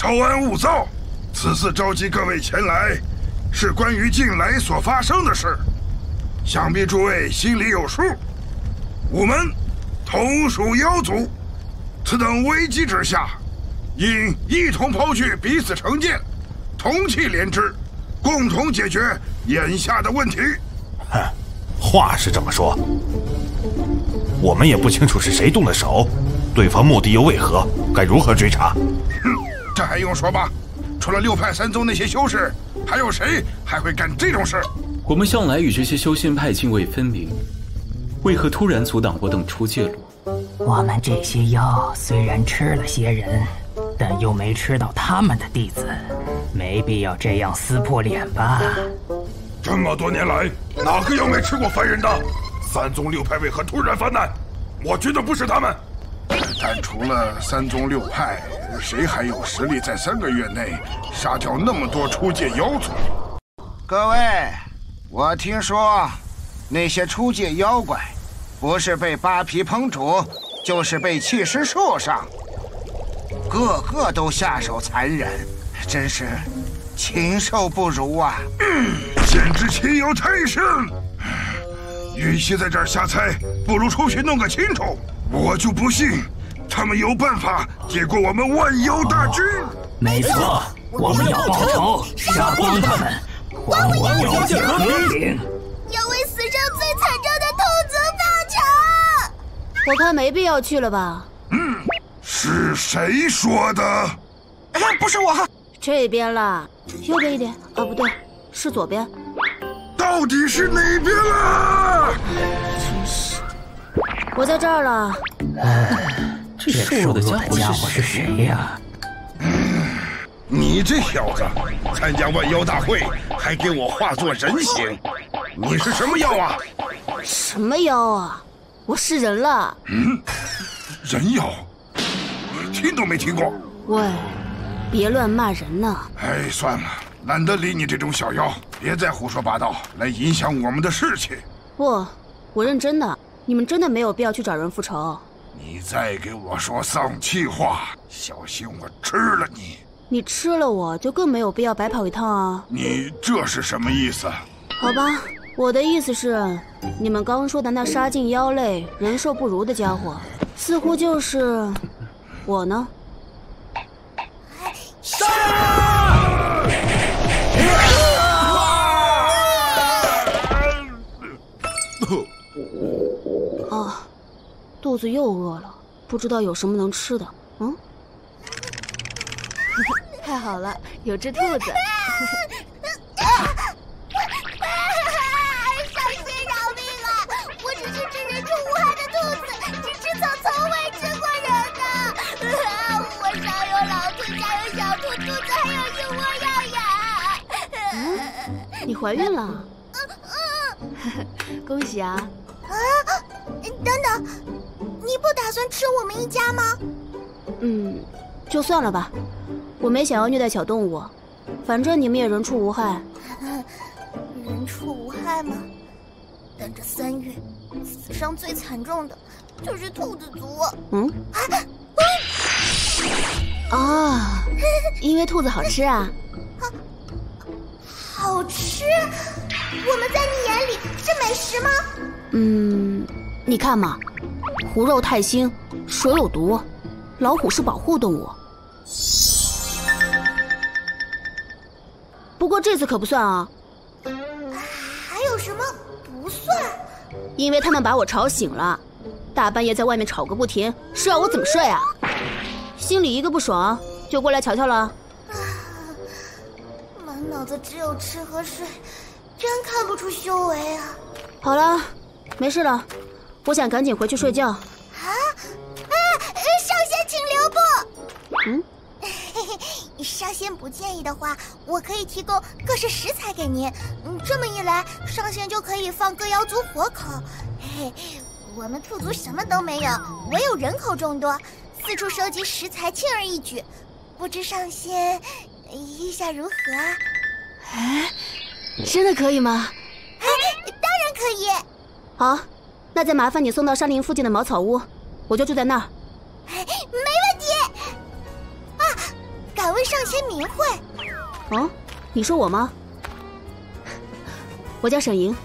稍安勿躁。此次召集各位前来，是关于近来所发生的事，想必诸位心里有数。我们同属妖族，此等危机之下，应一同抛去彼此成见，同气连枝，共同解决眼下的问题。哼，话是这么说，我们也不清楚是谁动的手，对方目的又为何，该如何追查？哼，这还用说吗？除了六派三宗那些修士，还有谁还会干这种事？我们向来与这些修仙派泾渭分明，为何突然阻挡我等出界路？我们这些妖虽然吃了些人，但又没吃到他们的弟子，没必要这样撕破脸吧？这么多年来，哪个妖没吃过凡人的？三宗六派为何突然发难？我觉得不是他们。但除了三宗六派，谁还有实力在三个月内杀掉那么多出界妖族？各位，我听说那些出界妖怪，不是被扒皮烹煮，就是被弃尸树上，个个都下手残忍，真是禽兽不如啊！简直情有太甚。与其在这儿瞎猜，不如出去弄个清楚。我就不信。他们有办法解过我们万妖大军。没错，我们要报仇，杀光他们，还我妖界和平。要为死伤最惨重的兔族报仇。我看没必要去了吧。嗯，是谁说的？哎呀，不是我。这边啦，右边一点。啊，不对，是左边。到底是哪边啦？真是，我在这儿了。这瘦弱的家伙是谁呀？你这小子，参加万妖大会还给我化作人形，你是什么妖啊？什么妖啊？我是人了。嗯，人妖，听都没听过。喂，别乱骂人呢。哎，算了，懒得理你这种小妖，别再胡说八道，来影响我们的士气。不，我认真的，你们真的没有必要去找人复仇。你再给我说丧气话，小心我吃了你！你吃了我就更没有必要白跑一趟啊！你这是什么意思？好吧，我的意思是，你们刚说的那杀尽妖类、人兽不如的家伙，似乎就是我呢。杀！肚子又饿了，不知道有什么能吃的。嗯，太好了，有只兔子。小心饶命啊！我只是只人畜无害的兔子，只吃草，从未吃过人的。我上有老兔，下有小兔，肚子还有一窝要养。嗯，你怀孕了？嗯嗯，恭喜啊！啊，等等。打算吃我们一家吗？嗯，就算了吧。我没想要虐待小动物，反正你们也人畜无害。人畜无害吗？但这三月死伤最惨重的就是兔子族。嗯？啊？因为兔子好吃啊？好吃？我们在你眼里是美食吗？嗯，你看嘛。狐肉太腥，水有毒，老虎是保护动物。不过这次可不算啊。还有什么不算？因为他们把我吵醒了，大半夜在外面吵个不停，是要我怎么睡啊？心里一个不爽，就过来瞧瞧了。满脑子只有吃和睡，真看不出修为啊。好了，没事了。我想赶紧回去睡觉。啊啊！少仙，请留步。嗯，上仙不介意的话，我可以提供各式食材给您。嗯，这么一来，上仙就可以放各妖族活口。嘿嘿，我们兔族什么都没有，唯有人口众多，四处收集食材轻而易举。不知上仙意下如何？哎，真的可以吗？哎，当然可以。好。那再麻烦你送到山林附近的茅草屋，我就住在那儿。没问题。啊，敢问上仙名讳？哦，你说我吗？我叫沈莹。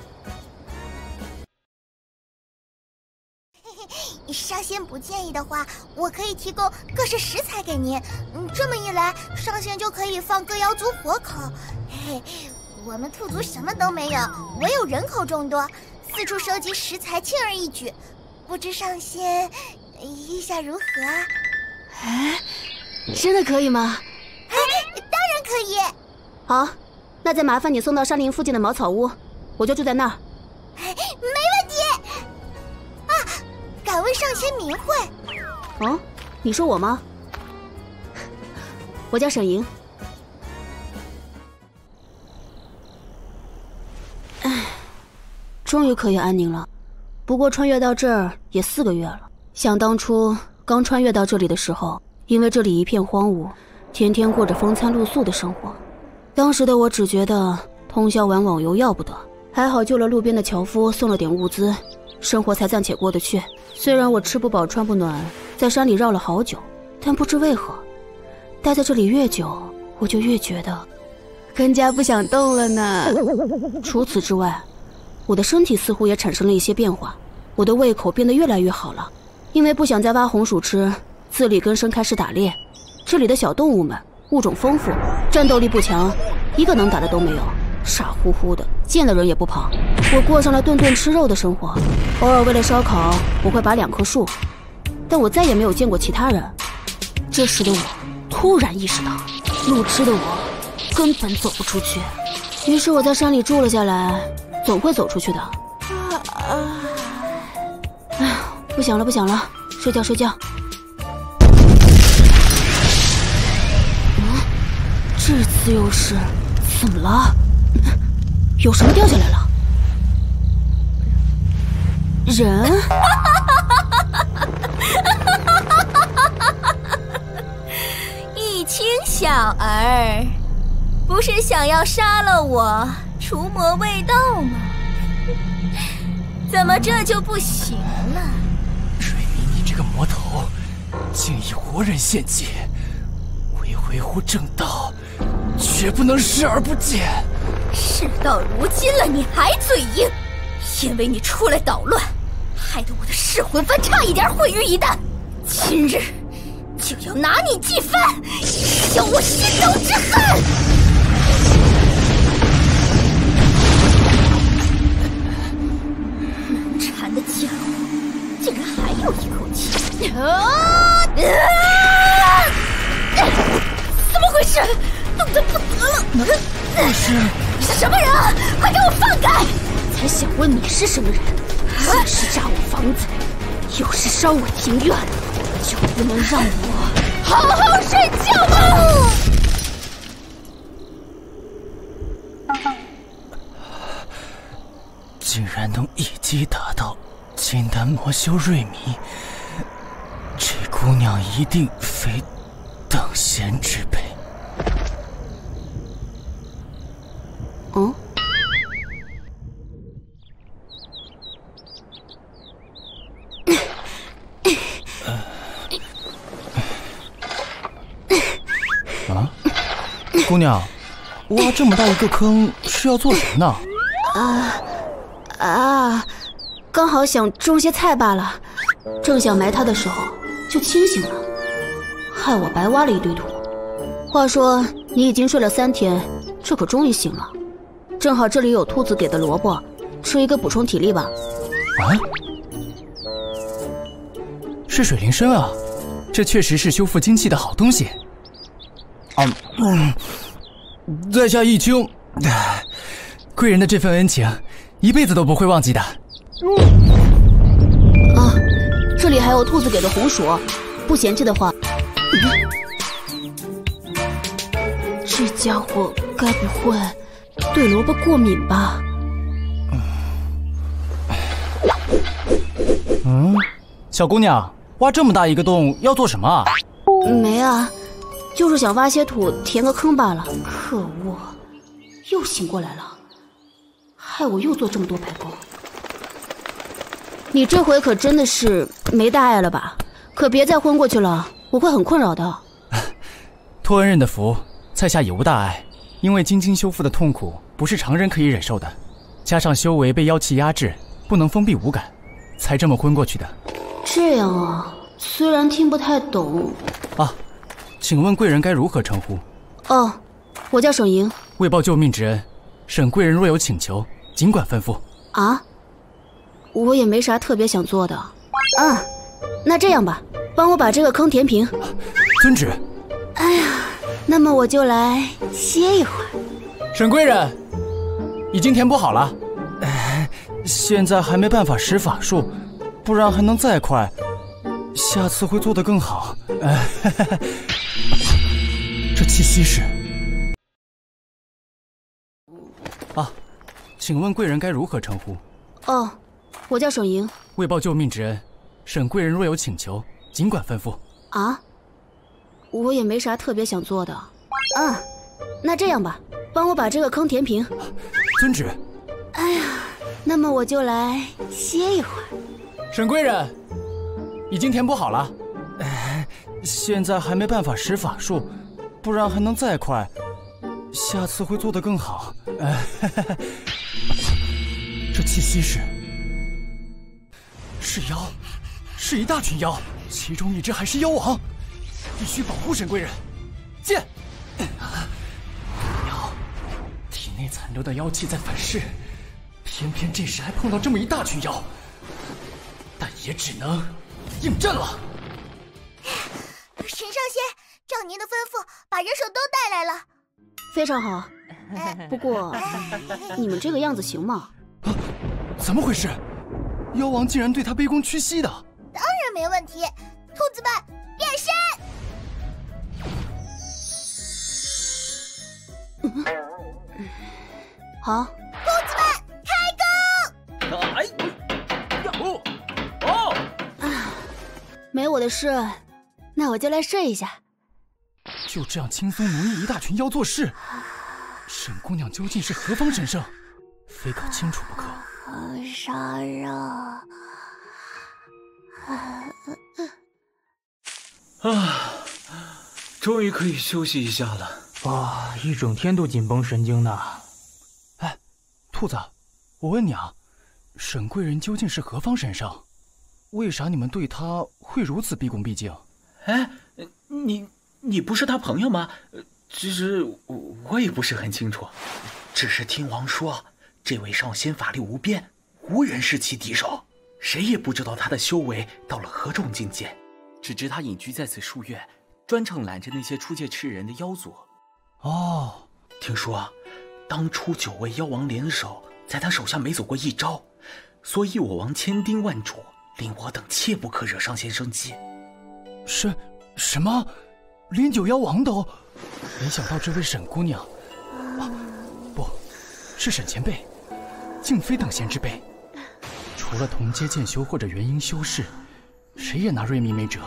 上仙不介意的话，我可以提供各式食材给您。嗯，这么一来，上仙就可以放各妖族活口。嘿嘿，我们兔族什么都没有，唯有人口众多，四处收集食材轻而易举。不知上仙意下如何？哎，真的可以吗？哎，当然可以。好，那再麻烦你送到山林附近的茅草屋，我就住在那儿。没问题。啊，敢问上仙名讳？哦，你说我吗？我叫沈莹。终于可以安宁了。不过穿越到这儿也四个月了。想当初刚穿越到这里的时候，因为这里一片荒芜，天天过着风餐露宿的生活。当时的我只觉得通宵玩网游要不得，还好救了路边的樵夫，送了点物资，生活才暂且过得去。虽然我吃不饱穿不暖，在山里绕了好久，但不知为何，待在这里越久，我就越觉得更加不想动了呢。除此之外，我的身体似乎也产生了一些变化，我的胃口变得越来越好了。因为不想再挖红薯吃，自力更生开始打猎。这里的小动物们物种丰富，战斗力不强，一个能打的都没有，傻乎乎的，见了人也不跑。我过上了顿顿吃肉的生活，偶尔为了烧烤，我会拔两棵树，但我再也没有见过其他人。这时的我突然意识到，路痴的我根本走不出去，于是我在山里住了下来，总会走出去的。哎，不想了，不想了，睡觉，睡觉。嗯，这次又是怎么了？有什么掉下来了？人？一清小儿，不是想要杀了我，除魔卫道吗？怎么这就不行了？瑞米，你这个魔头，竟以活人献祭，为维护正道，绝不能视而不见。事到如今了，你还嘴硬，因为你出来捣乱，害得我的噬魂幡差一点毁于一旦。今日就要拿你祭幡，消我心头之恨。的家伙，竟然还有一口气！啊！啊怎么回事？弄得不得了！不是，你是什么人？快给我放开！才想问你是什么人？先是炸我房子，又是烧我庭院，就不能让我好好睡觉吗？竟然能一击打到金丹魔修瑞弥，这姑娘一定非等闲之辈。嗯？啊，姑娘，挖这么大一个坑是要做什么呢？啊啊！刚好想种些菜罢了，正想埋它的时候就清醒了，害我白挖了一堆土。话说你已经睡了三天，这可终于醒了。正好这里有兔子给的萝卜，吃一个补充体力吧。啊？是水灵参啊，这确实是修复精气的好东西。啊，嗯，在下易清，贵人的这份恩情，一辈子都不会忘记的。啊，这里还有兔子给的红薯，不嫌弃的话。这家伙该不会对萝卜过敏吧？嗯，小姑娘，挖这么大一个洞要做什么啊？没啊，就是想挖些土填个坑罢了。可恶，又醒过来了，害我又做这么多白工。你这回可真的是没大碍了吧？可别再昏过去了，我会很困扰的。托恩人的福，在下也无大碍。因为晶晶修复的痛苦不是常人可以忍受的，加上修为被妖气压制，不能封闭五感，才这么昏过去的。这样啊，虽然听不太懂。啊，请问贵人该如何称呼？哦，我叫沈莹。为报救命之恩，沈贵人若有请求，尽管吩咐。啊，我也没啥特别想做的。嗯，那这样吧，帮我把这个坑填平。遵旨。哎呀，那么我就来歇一会儿。沈贵人，已经填补好了。现在还没办法施法术，不然还能再快。下次会做得更好。这气息是……啊，请问贵人该如何称呼？哦，我叫沈莹。为报救命之恩，沈贵人若有请求，尽管吩咐。啊，我也没啥特别想做的。嗯，那这样吧，帮我把这个坑填平。遵旨。哎呀，那么我就来歇一会儿。沈贵人，已经填补好了。现在还没办法施法术，不然还能再快。下次会做得更好。这气息是……是妖，是一大群妖，其中一只还是妖王，必须保护沈贵人。剑！妖，体内残留的妖气在反噬，偏偏这时还碰到这么一大群妖，但也只能应战了。沈上仙，照您的吩咐，把人手都带来了。非常好。不过，你们这个样子行吗？啊，怎么回事？妖王竟然对他卑躬屈膝的？当然没问题。兔子们变身！好。兔子们开工！哎，哦哦！没我的事，那我就来睡一下。就这样轻松奴役一大群妖做事，沈姑娘究竟是何方神圣？非搞清楚不可。杀人！啊，终于可以休息一下了。啊，一整天都紧绷神经呢。哎，兔子，我问你啊，沈贵人究竟是何方神圣？为啥你们对她会如此毕恭毕敬？哎，你你不是他朋友吗？其实我我也不是很清楚，只是听王说，这位上仙法力无边，无人是其敌手，谁也不知道他的修为到了何种境界，只知他隐居在此数月，专程拦着那些出界吃人的妖族。哦，听说当初九位妖王联手，在他手下没走过一招，所以我王千叮万嘱，令我等切不可惹上仙生机。是什么？连九妖王都？没想到这位沈姑娘，啊，不是沈前辈，竟非等闲之辈。除了同阶剑修或者元婴修士，谁也拿瑞弥没辙。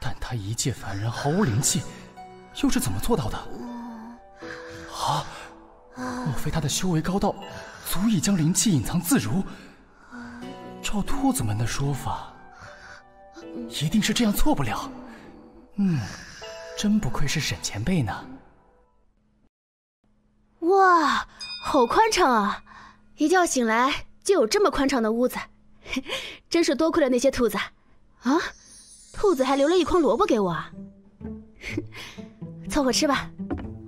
但他一介凡人，毫无灵气，又是怎么做到的？啊，莫非他的修为高到足以将灵气隐藏自如？照兔子们的说法，一定是这样，错不了。嗯。真不愧是沈前辈呢！哇，好宽敞啊！一觉醒来就有这么宽敞的屋子，真是多亏了那些兔子啊！兔子还留了一筐萝卜给我啊，凑合吃吧。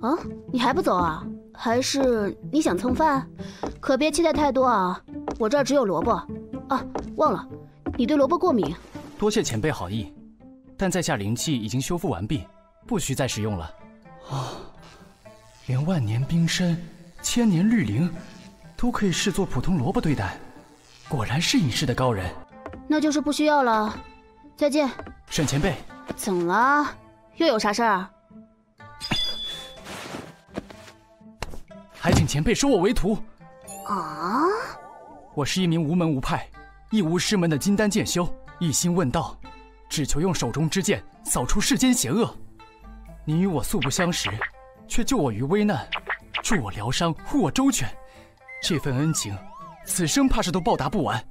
啊，你还不走啊？还是你想蹭饭？可别期待太多啊！我这儿只有萝卜。啊，忘了，你对萝卜过敏。多谢前辈好意，但在下灵气已经修复完毕。不需再使用了，啊！连万年冰参、千年绿灵，都可以视作普通萝卜对待，果然是隐士的高人。那就是不需要了，再见。沈前辈，怎么了？又有啥事儿？还请前辈收我为徒。啊！我是一名无门无派、亦无师门的金丹剑修，一心问道，只求用手中之剑扫除世间邪恶。你与我素不相识，却救我于危难，助我疗伤，护我周全，这份恩情，此生怕是都报答不完。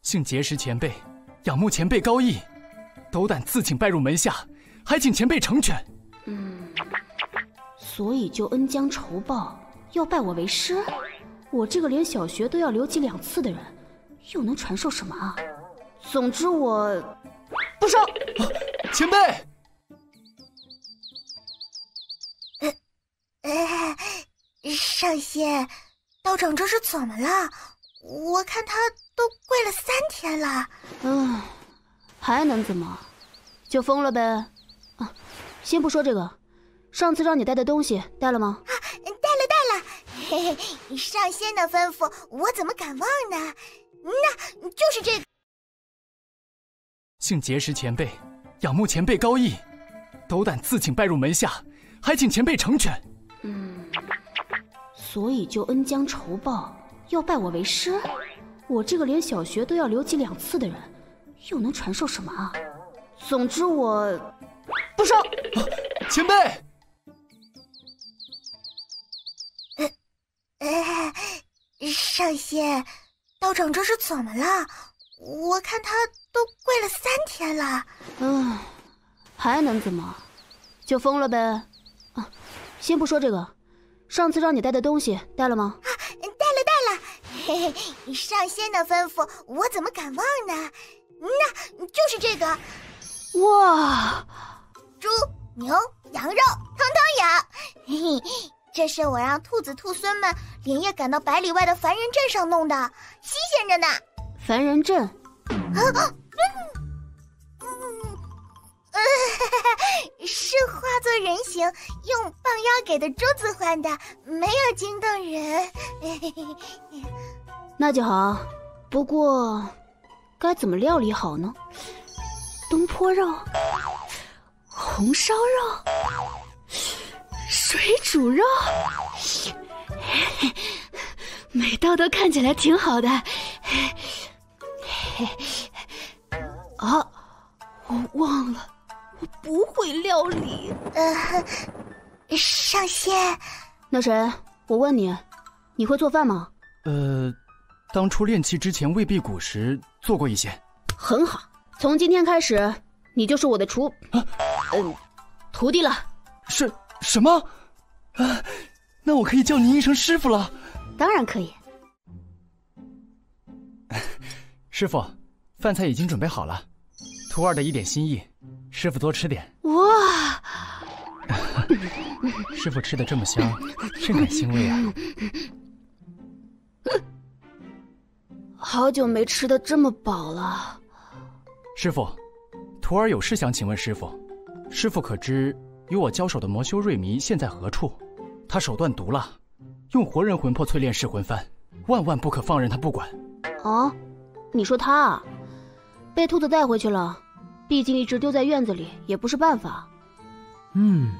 幸结识前辈，仰慕前辈高义，斗胆自请拜入门下，还请前辈成全。嗯。所以就恩将仇报，要拜我为师。我这个连小学都要留级两次的人，又能传授什么啊？总之我不收。前辈，呃，上仙，道长这是怎么了？我看他都跪了三天了。嗯，还能怎么？就疯了呗。啊，先不说这个，上次让你带的东西带了吗？啊，带了带了。嘿嘿，上仙的吩咐，我怎么敢忘呢？那就是这个。幸结识前辈，仰慕前辈高义，斗胆自请拜入门下，还请前辈成全。嗯，所以就恩将仇报，要拜我为师。我这个连小学都要留级两次的人，又能传授什么啊？总之我不收。前辈，呃，上仙，道长这是怎么了？我看他都跪了三天了。嗯，还能怎么？就疯了呗。啊，先不说这个，上次让你带的东西带了吗？啊，带了带了。嘿嘿，上仙的吩咐，我怎么敢忘呢？那就是这个。哇，猪、牛、羊肉，通通有。嘿嘿，这是我让兔子兔孙们连夜赶到百里外的凡人镇上弄的，新鲜着呢。凡人镇，啊，嗯，嗯，呃，是化作人形，用棒腰给的珠子换的，没有惊动人。那就好，不过该怎么料理好呢？东坡肉、红烧肉、水煮肉，每道都看起来挺好的。啊，我忘了，不会料理。呃，上仙，那谁，我问你，你会做饭吗？呃，当初练气之前未辟谷时做过一些。很好，从今天开始，你就是我的厨，嗯、呃，徒弟了。是什么？啊，那我可以叫您一声师傅了。当然可以。师傅，饭菜已经准备好了，徒儿的一点心意，师傅多吃点。哇，师傅吃的这么香，甚感欣慰啊！好久没吃的这么饱了。师傅，徒儿有事想请问师傅，师傅可知与我交手的魔修瑞弥现在何处？他手段毒辣，用活人魂魄淬炼噬魂幡，万万不可放任他不管。啊？你说他啊，被兔子带回去了，毕竟一直丢在院子里也不是办法。嗯，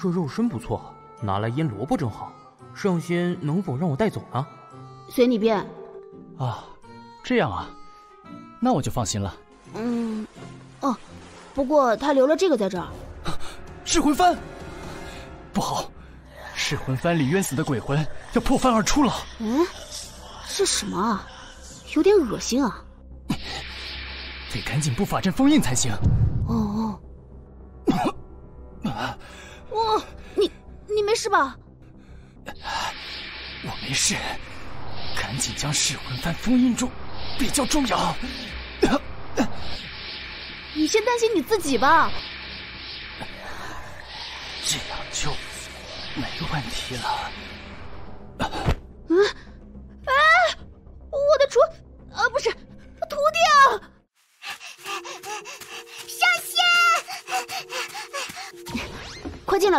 这肉身不错，拿来腌萝卜正好。上仙能否让我带走呢？随你便。啊，这样啊，那我就放心了。嗯，哦，不过他留了这个在这儿。噬魂幡，不好，噬魂幡里冤死的鬼魂要破幡而出了。嗯，这什么啊？有点恶心啊！得赶紧布法阵封印才行。哦哦，我 你你没事吧？我没事，赶紧将噬魂幡封印住比较重要。你先担心你自己吧。这样就没问题了。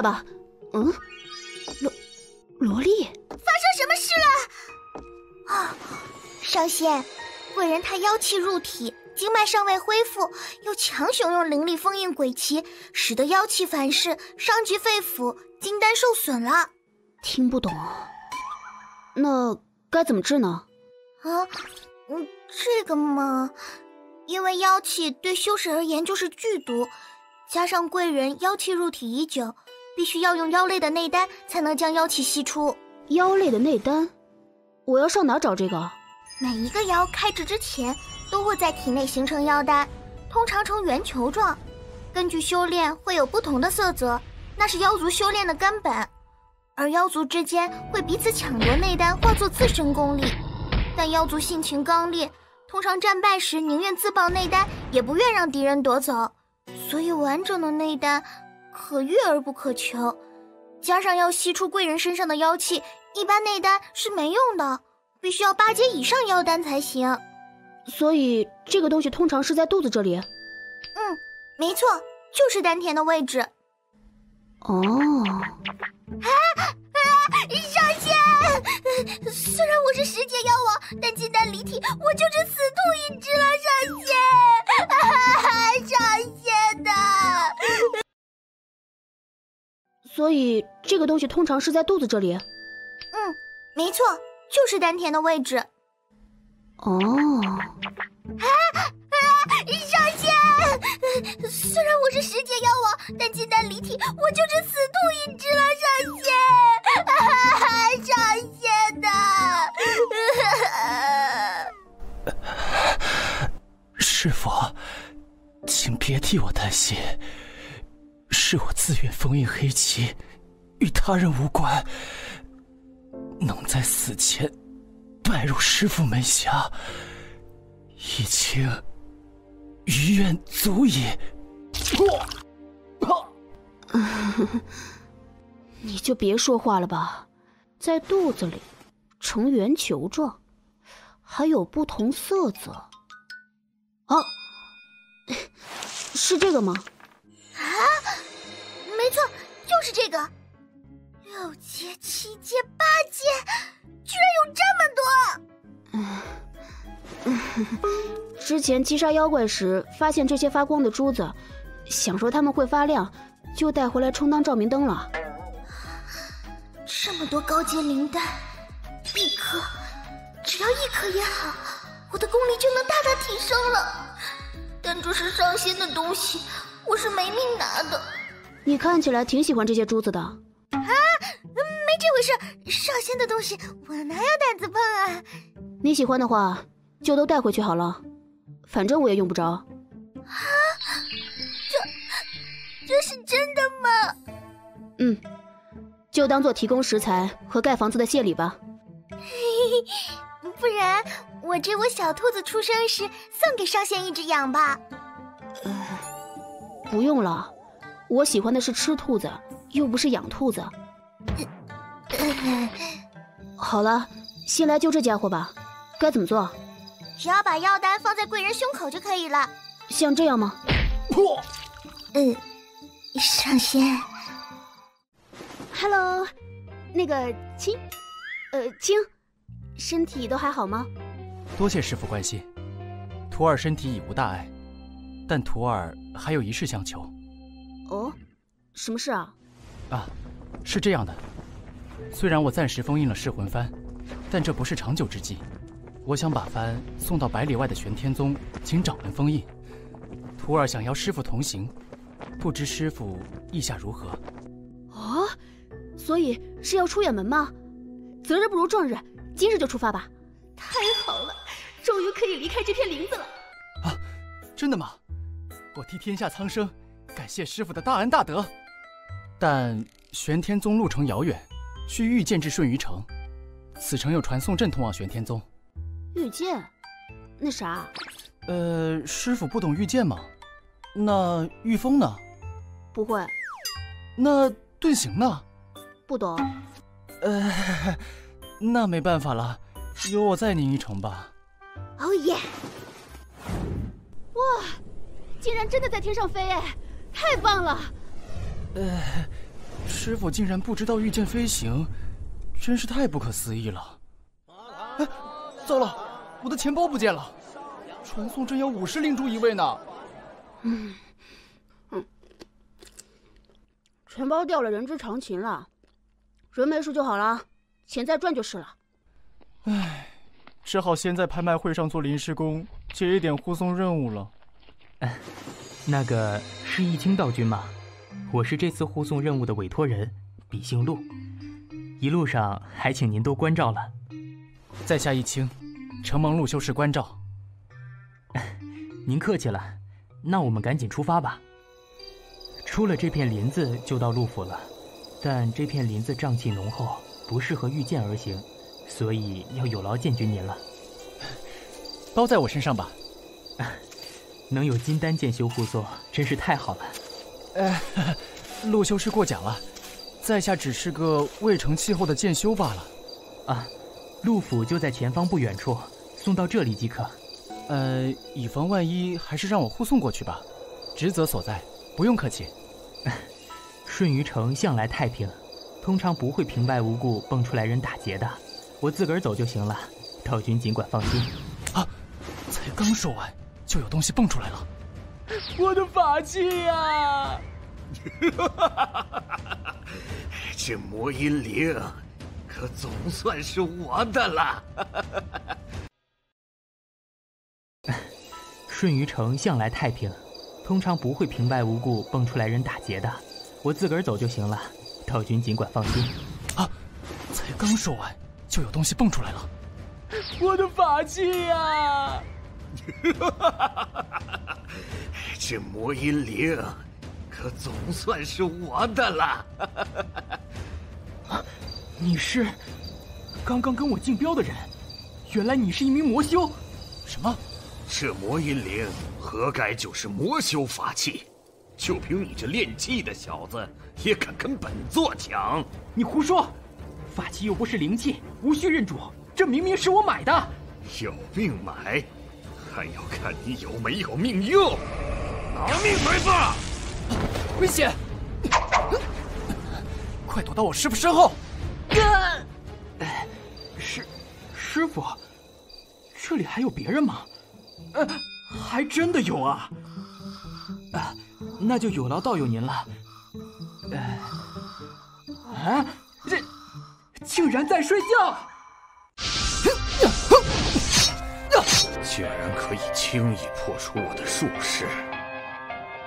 吧。嗯，萝萝莉，发生什么事了？啊，上仙，贵人他妖气入体，经脉尚未恢复，又强行用灵力封印鬼旗，使得妖气反噬，伤及肺腑，金丹受损了。听不懂，那该怎么治呢？啊，嗯，这个嘛，因为妖气对修士而言就是剧毒，加上贵人妖气入体已久，必须要用妖类的内丹才能将妖气吸出。妖类的内丹，我要上哪找这个？每一个妖开制之前都会在体内形成妖丹，通常呈圆球状，根据修炼会有不同的色泽，那是妖族修炼的根本。而妖族之间会彼此抢夺内丹，化作自身功力。但妖族性情刚烈，通常战败时宁愿自爆内丹，也不愿让敌人夺走。所以完整的内丹可遇而不可求，加上要吸出贵人身上的妖气，一般内丹是没用的，必须要八阶以上妖丹才行。所以这个东西通常是在肚子这里。嗯，没错，就是丹田的位置。哦。啊啊！上仙，虽然我是十阶妖王，但金丹离体，我就是死兔一只了。上仙，啊，上仙的。所以这个东西通常是在肚子这里。嗯，没错，就是丹田的位置。哦。啊啊！上仙，虽然我是十阶妖王，但金丹离体，我就是死兔一只了。上仙，啊，上仙的。师傅，请别替我担心，是我自愿封印黑旗，与他人无关。能在死前拜入师傅门下，已经余愿足矣。你就别说话了吧，在肚子里呈圆球状，还有不同色泽。啊，是这个吗？就是这个。六阶、七阶、八阶，居然有这么多！嗯，之前击杀妖怪时发现这些发光的珠子，想说它们会发亮，就带回来充当照明灯了。这么多高阶灵丹，一颗，只要一颗也好，我的功力就能大大提升了。但这是上仙的东西，我是没命拿的。你看起来挺喜欢这些珠子的。啊，没这回事，上仙的东西我哪有胆子碰啊？你喜欢的话，就都带回去好了，反正我也用不着。啊，这这是真的吗？嗯。就当做提供食材和盖房子的谢礼吧。不然，我这窝小兔子出生时送给上仙一只养吧。呃，不用了，我喜欢的是吃兔子，又不是养兔子。好了，先来救这家伙吧。该怎么做？只要把药丹放在贵人胸口就可以了。像这样吗？破嗯，上仙。Hello，那个青，呃青，身体都还好吗？多谢师傅关心，徒儿身体已无大碍，但徒儿还有一事相求。哦，什么事啊？啊，是这样的，虽然我暂时封印了噬魂幡，但这不是长久之计。我想把幡送到百里外的玄天宗，请掌门封印。徒儿想邀师傅同行，不知师傅意下如何？哦。所以是要出远门吗？择日不如撞日，今日就出发吧！太好了，终于可以离开这片林子了。啊，真的吗？我替天下苍生感谢师傅的大恩大德。但玄天宗路程遥远，需御剑至顺余城。此城有传送阵通往玄天宗。御剑？那啥？呃，师傅不懂御剑吗？那御风呢？不会。那遁形呢？不懂，呃，那没办法了，由我载您一程吧。哦耶！哇，竟然真的在天上飞哎，太棒了！呃，师傅竟然不知道御剑飞行，真是太不可思议了。哎，糟了，我的钱包不见了，传送阵要五十灵珠一位呢。嗯嗯，钱包掉了，人之常情了。人没事就好了，钱再赚就是了。唉，只好先在拍卖会上做临时工，接一点护送任务了。那个是易清道君吗？我是这次护送任务的委托人，笔姓陆。一路上还请您多关照了。在下易清，承蒙陆修士关照。您客气了，那我们赶紧出发吧。出了这片林子就到陆府了。但这片林子瘴气浓厚，不适合御剑而行，所以要有劳剑君您了。包在我身上吧。能有金丹剑修护送，真是太好了。哎，陆修师过奖了，在下只是个未成气候的剑修罢了。啊，陆府就在前方不远处，送到这里即可。呃，以防万一，还是让我护送过去吧。职责所在，不用客气。顺余城向来太平，通常不会平白无故蹦出来人打劫的。我自个儿走就行了，道君尽管放心。啊！才刚说完，就有东西蹦出来了。我的法器呀！这魔音铃，可总算是我的了。顺余城向来太平，通常不会平白无故蹦出来人打劫的。我自个儿走就行了，道君尽管放心。啊！才刚说完，就有东西蹦出来了。我的法器呀！这魔音铃，可总算是我的了。啊！你是刚刚跟我竞标的人？原来你是一名魔修？什么？这魔音铃何该就是魔修法器？就凭你这练气的小子，也敢跟本座抢？你胡说！法器又不是灵器，无需认主。这明明是我买的。有命买，还要看你有没有命用。拿命来吧！危险！快躲到我师傅身后！师师傅，这里还有别人吗？呃，还真的有啊。啊。那就有劳道友您了。啊，这竟然在睡觉！竟然可以轻易破除我的术式，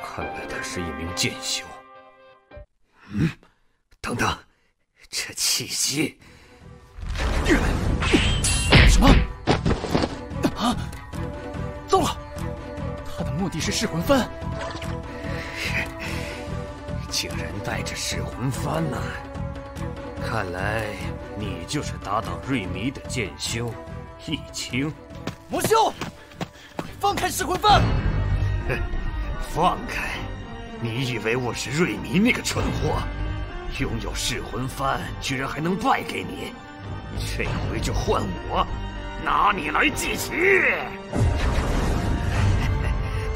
看来他是一名剑修。嗯，等等，这气息……什么？啊！糟了，他的目的是噬魂幡。竟然带着噬魂幡呢！看来你就是打倒瑞弥的剑修，易清。魔修，放开噬魂幡！哼，放开！你以为我是瑞弥那个蠢货？拥有噬魂幡，居然还能败给你？这回就换我，拿你来祭旗！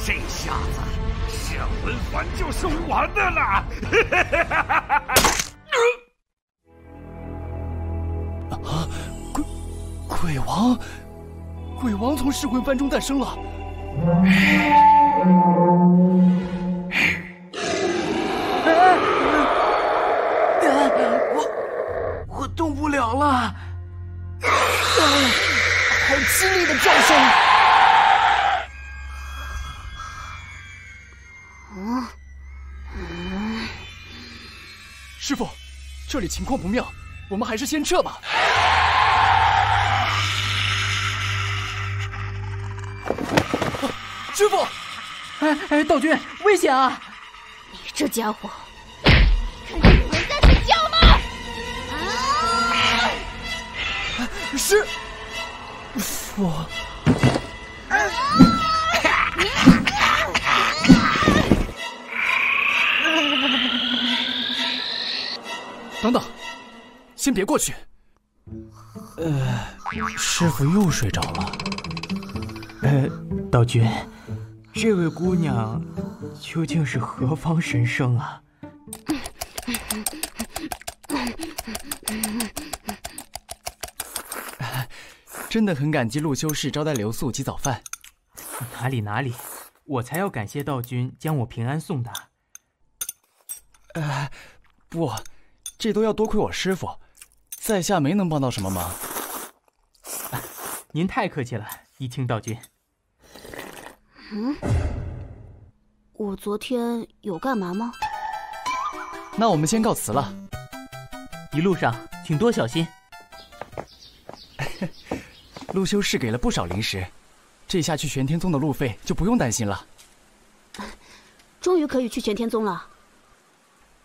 这下子。噬魂幡就是我的了！啊，鬼鬼王，鬼王从噬魂幡中诞生了。我我动不了了，啊，好凄厉的叫声！师傅，这里情况不妙，我们还是先撤吧。师傅，哎哎，道君，危险啊！你这家伙，看见有人在睡觉吗？啊！师傅。等等，先别过去。呃，师傅又睡着了。呃，道君，这位姑娘究竟是何方神圣啊？真的很感激陆修士招待留宿及早饭。哪里哪里，我才要感谢道君将我平安送达。呃，不。这都要多亏我师傅，在下没能帮到什么忙。您太客气了，一清道君。嗯，我昨天有干嘛吗？那我们先告辞了，一路上请多小心。陆修士给了不少零食，这下去玄天宗的路费就不用担心了。终于可以去玄天宗了。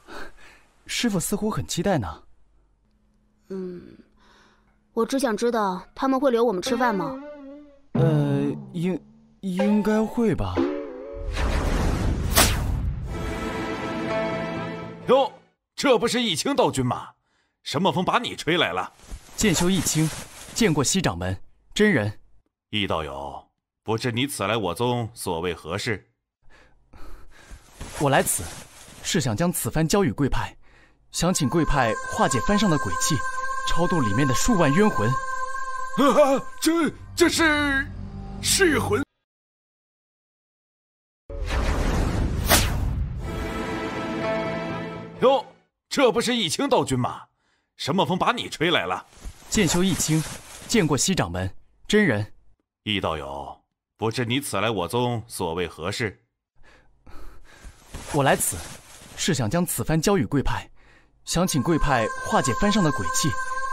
师傅似乎很期待呢。嗯，我只想知道他们会留我们吃饭吗？呃，应应该会吧。哟，这不是易清道君吗？什么风把你吹来了？剑修易清，见过西掌门真人。易道友，不知你此来我宗所为何事？我来此，是想将此番交与贵派，想请贵派化解番上的鬼气，超度里面的数万冤魂。啊，这这是噬魂。哟，这不是易清道君吗？什么风把你吹来了？剑修易清，见过西掌门真人。易道友，不知你此来我宗所为何事？我来此，是想将此番交与贵派，想请贵派化解番上的鬼气，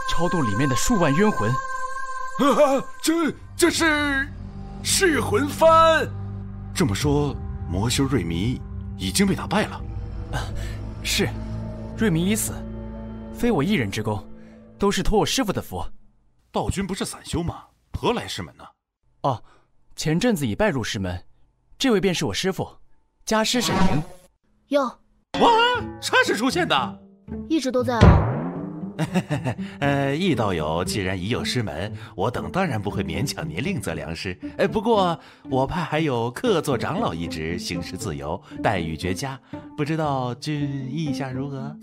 超度里面的数万冤魂。啊，这这是噬魂幡。这么说，魔修瑞弥已经被打败了。啊，是，瑞明已死，非我一人之功，都是托我师傅的福。道君不是散修吗？何来师门呢？哦，前阵子已拜入师门，这位便是我师傅，家师沈莹。哟，哇，啥时出现的，一直都在啊。呃，易道友既然已有师门，我等当然不会勉强您另择良师。哎，不过我派还有客座长老一职，行事自由，待遇绝佳，不知道君意下如何？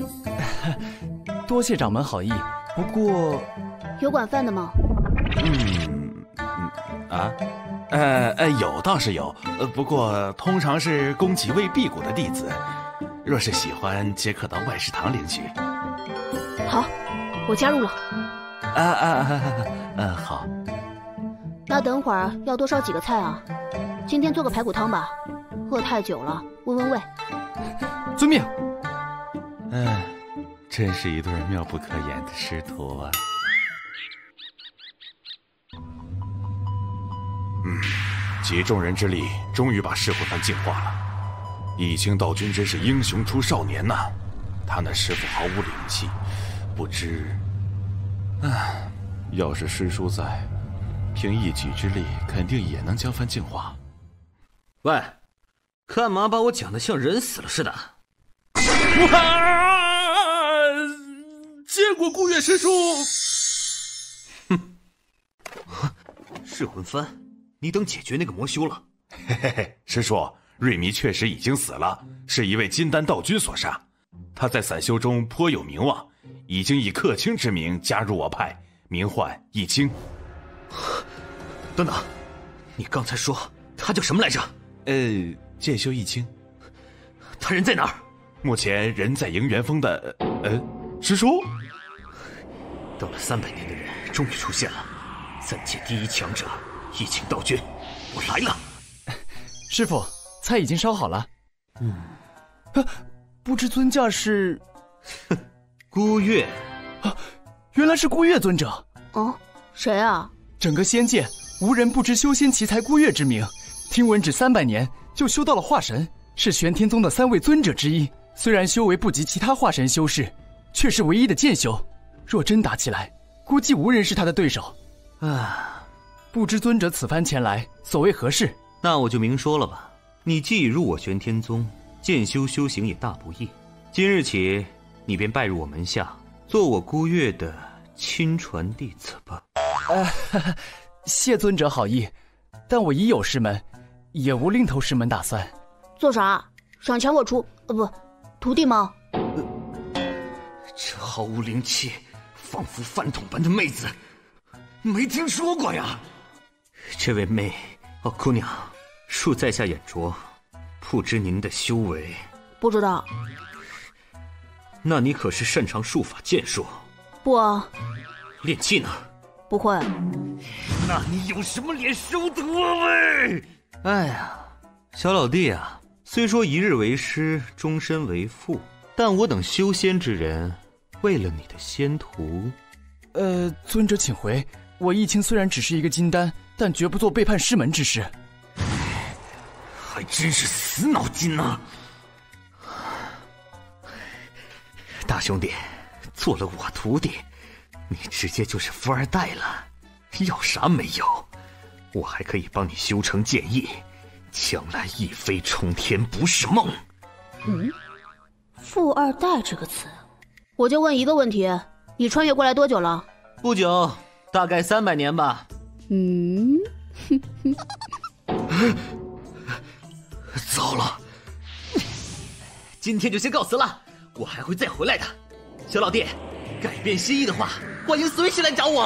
多谢掌门好意，不过有管饭的吗？嗯嗯啊，呃呃，有倒是有，呃，不过通常是供给未辟谷的弟子，若是喜欢，皆可到外食堂领取。好，我加入了。啊啊啊！嗯，好。那等会儿要多烧几个菜啊？今天做个排骨汤吧，饿太久了，温温胃。遵命。嗯，真是一对妙不可言的师徒啊。嗯，集众人之力，终于把噬魂幡净化了。易清道君真是英雄出少年呐！他那师傅毫无灵气。不知，唉，要是师叔在，凭一己之力，肯定也能将幡净化。喂，干嘛把我讲的像人死了似的？哇！见过顾月师叔。哼，噬魂幡，你等解决那个魔修了。嘿嘿嘿，师叔，瑞弥确实已经死了，是一位金丹道君所杀。他在散修中颇有名望。已经以客卿之名加入我派，名唤易清。等等，你刚才说他叫什么来着？呃，剑修易清。他人在哪儿？目前人在迎元峰的……呃，师叔。等了三百年的人终于出现了，三界第一强者易清道君，我来了。师傅，菜已经烧好了。嗯，啊，不知尊驾是？哼。孤月，啊，原来是孤月尊者。哦，谁啊？整个仙界无人不知修仙奇才孤月之名，听闻只三百年就修到了化神，是玄天宗的三位尊者之一。虽然修为不及其他化神修士，却是唯一的剑修。若真打起来，估计无人是他的对手。啊，不知尊者此番前来所为何事？那我就明说了吧。你既已入我玄天宗，剑修修行也大不易。今日起。你便拜入我门下，做我孤月的亲传弟子吧。呃，谢尊者好意，但我已有师门，也无另投师门打算。做啥？想抢我出？呃，不，徒弟吗？这毫无灵气、仿佛饭桶般的妹子，没听说过呀。这位妹，哦，姑娘，恕在下眼拙，不知您的修为。不知道。那你可是擅长术法剑术？不啊。练气呢？不会。那你有什么脸收得喂？哎呀，小老弟啊，虽说一日为师，终身为父，但我等修仙之人，为了你的仙途，呃，尊者请回。我易清虽然只是一个金丹，但绝不做背叛师门之事。还真是死脑筋呢！大兄弟，做了我徒弟，你直接就是富二代了，要啥没有？我还可以帮你修成剑意，将来一飞冲天不是梦。嗯，富二代这个词，我就问一个问题：你穿越过来多久了？不久，大概三百年吧。嗯，糟了，今天就先告辞了，我还会再回来的。小老弟，改变心意的话，欢迎随时来找我。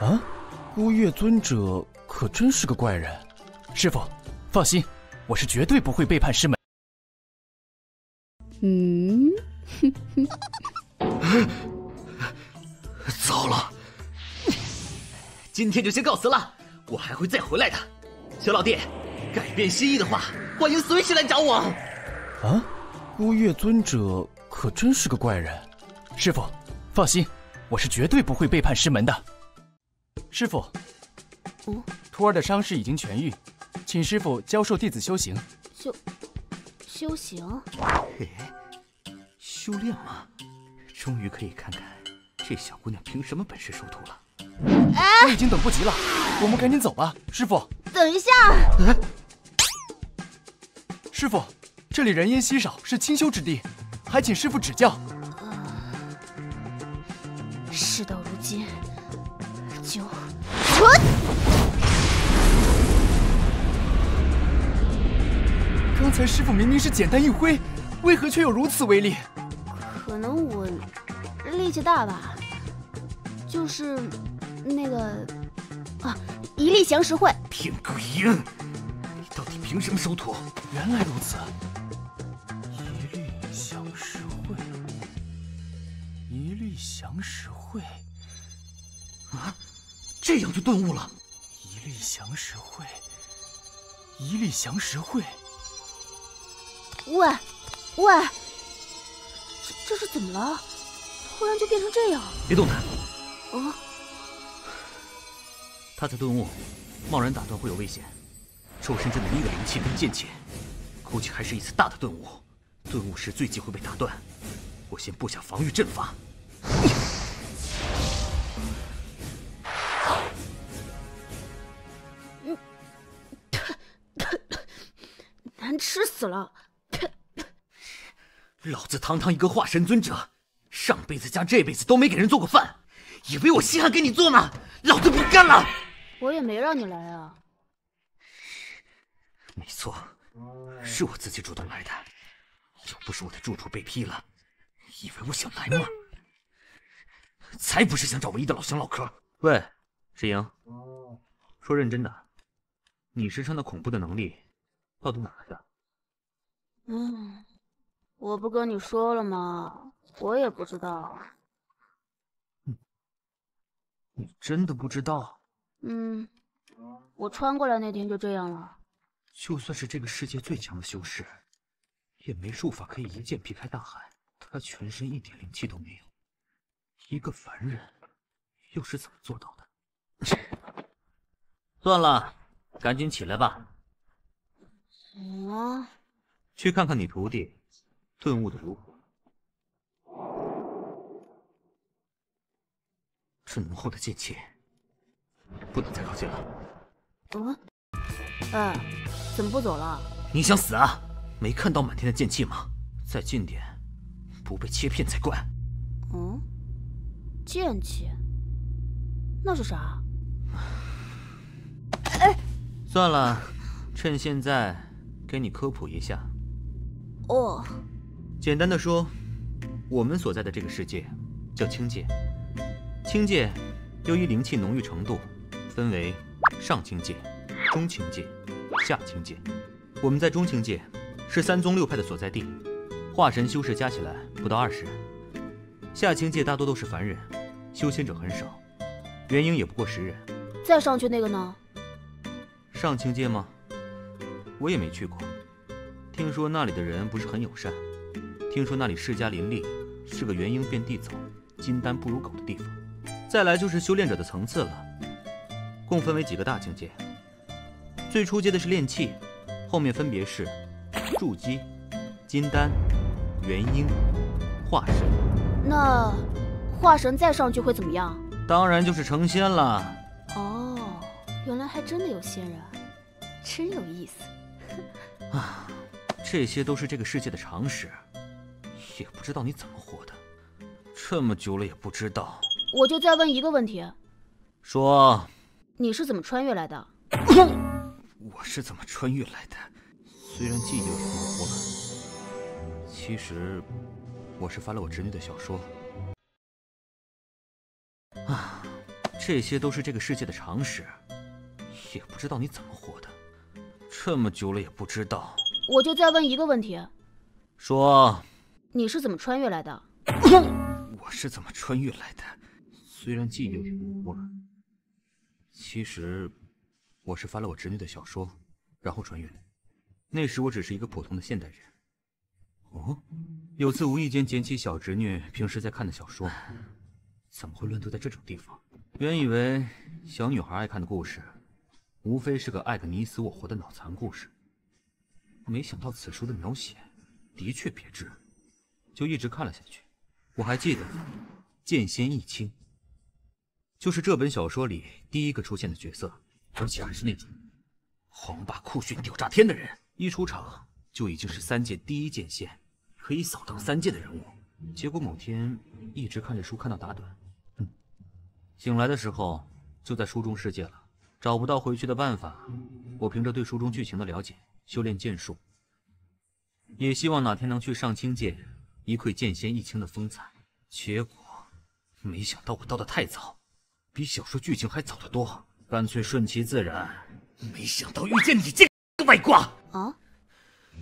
啊，孤月尊者可真是个怪人。师傅，放心，我是绝对不会背叛师门。嗯，糟了。今天就先告辞了，我还会再回来的。小老弟，改变心意的话，欢迎随时来找我。啊，孤月尊者可真是个怪人。师傅，放心，我是绝对不会背叛师门的。师傅，嗯，徒儿的伤势已经痊愈，请师傅教授弟子修行。修修行？嘿，修炼吗？终于可以看看这小姑娘凭什么本事收徒了。我已经等不及了，我们赶紧走吧，师傅。等一下，师傅，这里人烟稀少，是清修之地，还请师傅指教。事到如今，就刚才师傅明明是简单一挥，为何却有如此威力？可能我力气大吧，就是。那个啊，一力降十会。天鬼婴，你到底凭什么收徒？原来如此，一律降十会，一律降十会。啊，这样就顿悟了。一律降十会，一律降十会。喂，喂，这这是怎么了？突然就变成这样？别动他。啊。他在顿悟，贸然打断会有危险。周身真的一个灵气跟剑气，估计还是一次大的顿悟。顿悟时最忌讳被打断，我先布下防御阵法。难吃死了！老子堂堂一个化神尊者，上辈子加这辈子都没给人做过饭，以为我稀罕给你做呢？老子不干了！我也没让你来啊！没错，是我自己主动来的。要不是我的住处被批了，以为我想来吗？才不是想找唯一的老乡唠嗑。喂，石莹，说认真的，你身上的恐怖的能力到底哪来的？嗯，我不跟你说了吗？我也不知道。你真的不知道？嗯，我穿过来那天就这样了。就算是这个世界最强的修士，也没术法可以一剑劈开大海。他全身一点灵气都没有，一个凡人又是怎么做到的？算了，赶紧起来吧。啊！去看看你徒弟顿悟的如何。这浓厚的剑气。不能再靠近了。嗯，哎，怎么不走了？你想死啊？没看到满天的剑气吗？再近点，不被切片才怪。嗯，剑气？那是啥？哎，算了，趁现在给你科普一下。哦，简单的说，我们所在的这个世界叫清界。清界由于灵气浓郁程度。分为上清界、中清界、下清界。我们在中清界，是三宗六派的所在地，化神修士加起来不到二十人。下清界大多都是凡人，修仙者很少，元婴也不过十人。再上去那个呢？上清界吗？我也没去过，听说那里的人不是很友善，听说那里世家林立，是个元婴遍地走，金丹不如狗的地方。再来就是修炼者的层次了。共分为几个大境界，最初接的是炼气，后面分别是筑基、金丹、元婴、化神。那化神再上去会怎么样？当然就是成仙了。哦，原来还真的有仙人，真有意思。啊，这些都是这个世界的常识，也不知道你怎么活的，这么久了也不知道。我就再问一个问题，说，你是怎么穿越来的？我是怎么穿越来的？虽然记忆有点模糊了，其实我是翻了我侄女的小说。啊，这些都是这个世界的常识，也不知道你怎么活的，这么久了也不知道。我就再问一个问题，说，你是怎么穿越来的？我是怎么穿越来的？虽然记忆有点模糊了，其实我是翻了我侄女的小说，然后穿越的。那时我只是一个普通的现代人。哦，有次无意间捡起小侄女平时在看的小说，怎么会乱丢在这种地方？原以为小女孩爱看的故事，无非是个爱个你死我活的脑残故事，没想到此书的描写的确别致，就一直看了下去。我还记得剑仙易清，就是这本小说里第一个出现的角色，而且还是那种黄霸酷炫屌炸天的人。一出场就已经是三界第一剑仙，可以扫荡三界的人物。结果某天一直看着书看到打盹，嗯，醒来的时候就在书中世界了，找不到回去的办法。我凭着对书中剧情的了解，修炼剑术，也希望哪天能去上清界一窥剑仙易清的风采。结果没想到我到的太早，比小说剧情还早得多，干脆顺其自然。没想到遇见你这个外挂。啊！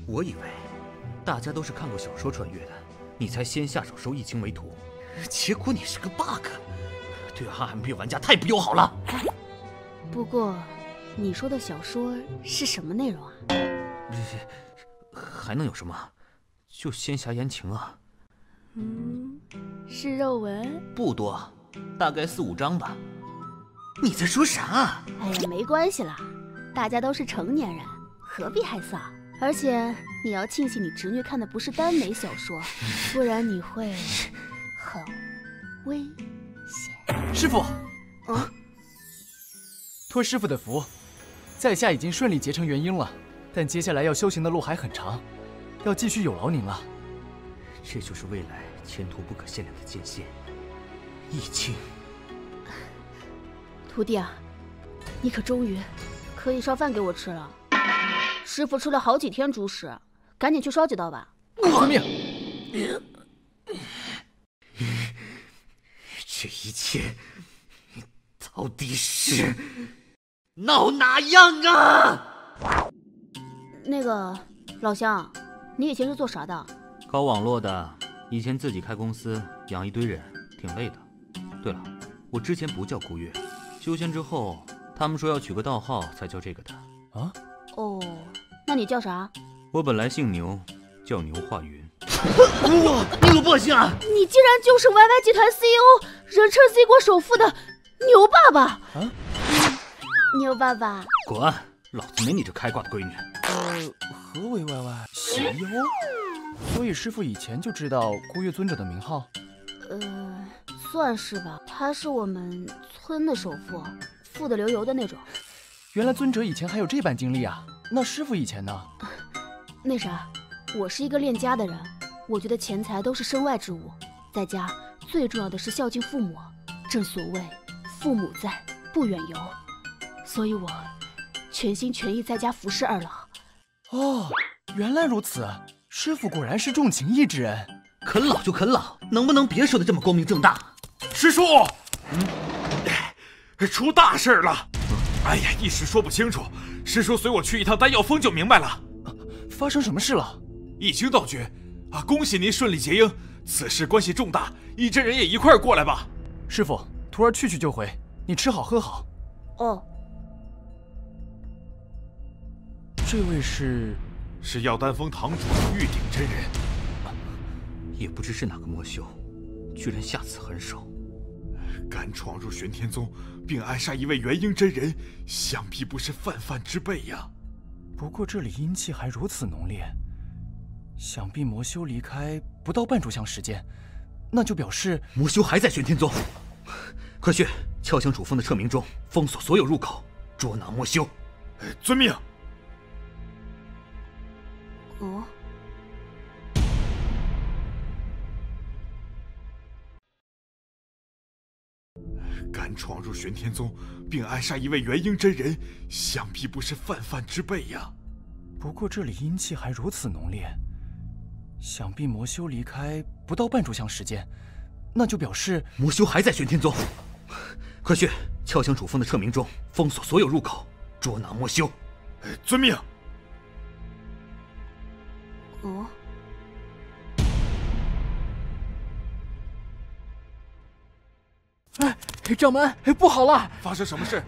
我以为大家都是看过小说穿越的，你才先下手收易清为徒，结果你是个 bug，对 RMB 玩家太不友好了。不过，你说的小说是什么内容啊？还能有什么？就仙侠言情啊。嗯，是肉文？不多，大概四五章吧。你在说啥？哎呀，没关系啦，大家都是成年人。何必害臊？而且你要庆幸你侄女看的不是耽美小说，不然你会很危险。师傅，嗯，托师傅的福，在下已经顺利结成元婴了，但接下来要修行的路还很长，要继续有劳您了。这就是未来前途不可限量的剑仙，易清。徒弟啊，你可终于可以烧饭给我吃了。师傅吃了好几天猪食，赶紧去烧几道吧。遵命。这一切到底是闹哪样啊？那个老乡，你以前是做啥的？搞网络的，以前自己开公司，养一堆人，挺累的。对了，我之前不叫孤月，修仙之后，他们说要取个道号才叫这个的。啊？哦，那你叫啥？我本来姓牛，叫牛化云。哇，你有报信啊！你竟然就是 YY 集团 CEO，人称 Z 国首富的牛爸爸！啊，牛爸爸，滚！老子没你这开挂的闺女。呃，何为 YY CEO？所以师傅以前就知道孤月尊者的名号？呃，算是吧。他是我们村的首富，富得流油的那种。原来尊者以前还有这般经历啊！那师傅以前呢？那啥，我是一个恋家的人，我觉得钱财都是身外之物，在家最重要的是孝敬父母。正所谓父母在，不远游，所以我全心全意在家服侍二老。哦，原来如此，师傅果然是重情义之人。啃老就啃老，能不能别说的这么光明正大？师叔，嗯，出大事了！哎呀，一时说不清楚。师叔随我去一趟丹药峰就明白了。发生什么事了？易清道君，啊，恭喜您顺利结婴，此事关系重大，易真人也一块过来吧。师傅，徒儿去去就回，你吃好喝好。哦。这位是，是药丹峰堂主玉鼎真人。也不知是哪个魔修，居然下此狠手。敢闯入玄天宗，并暗杀一位元婴真人，想必不是泛泛之辈呀。不过这里阴气还如此浓烈，想必魔修离开不到半炷香时间，那就表示魔修还在玄天宗。快去敲响主峰的撤名钟，封锁所有入口，捉拿魔修。遵命。哦。敢闯入玄天宗，并暗杀一位元婴真人，想必不是泛泛之辈呀。不过这里阴气还如此浓烈，想必魔修离开不到半炷香时间，那就表示魔修还在玄天宗。快去敲响主峰的撤名钟，封锁所有入口，捉拿魔修。遵命。哦。哎，掌门，不好了！发生什么事？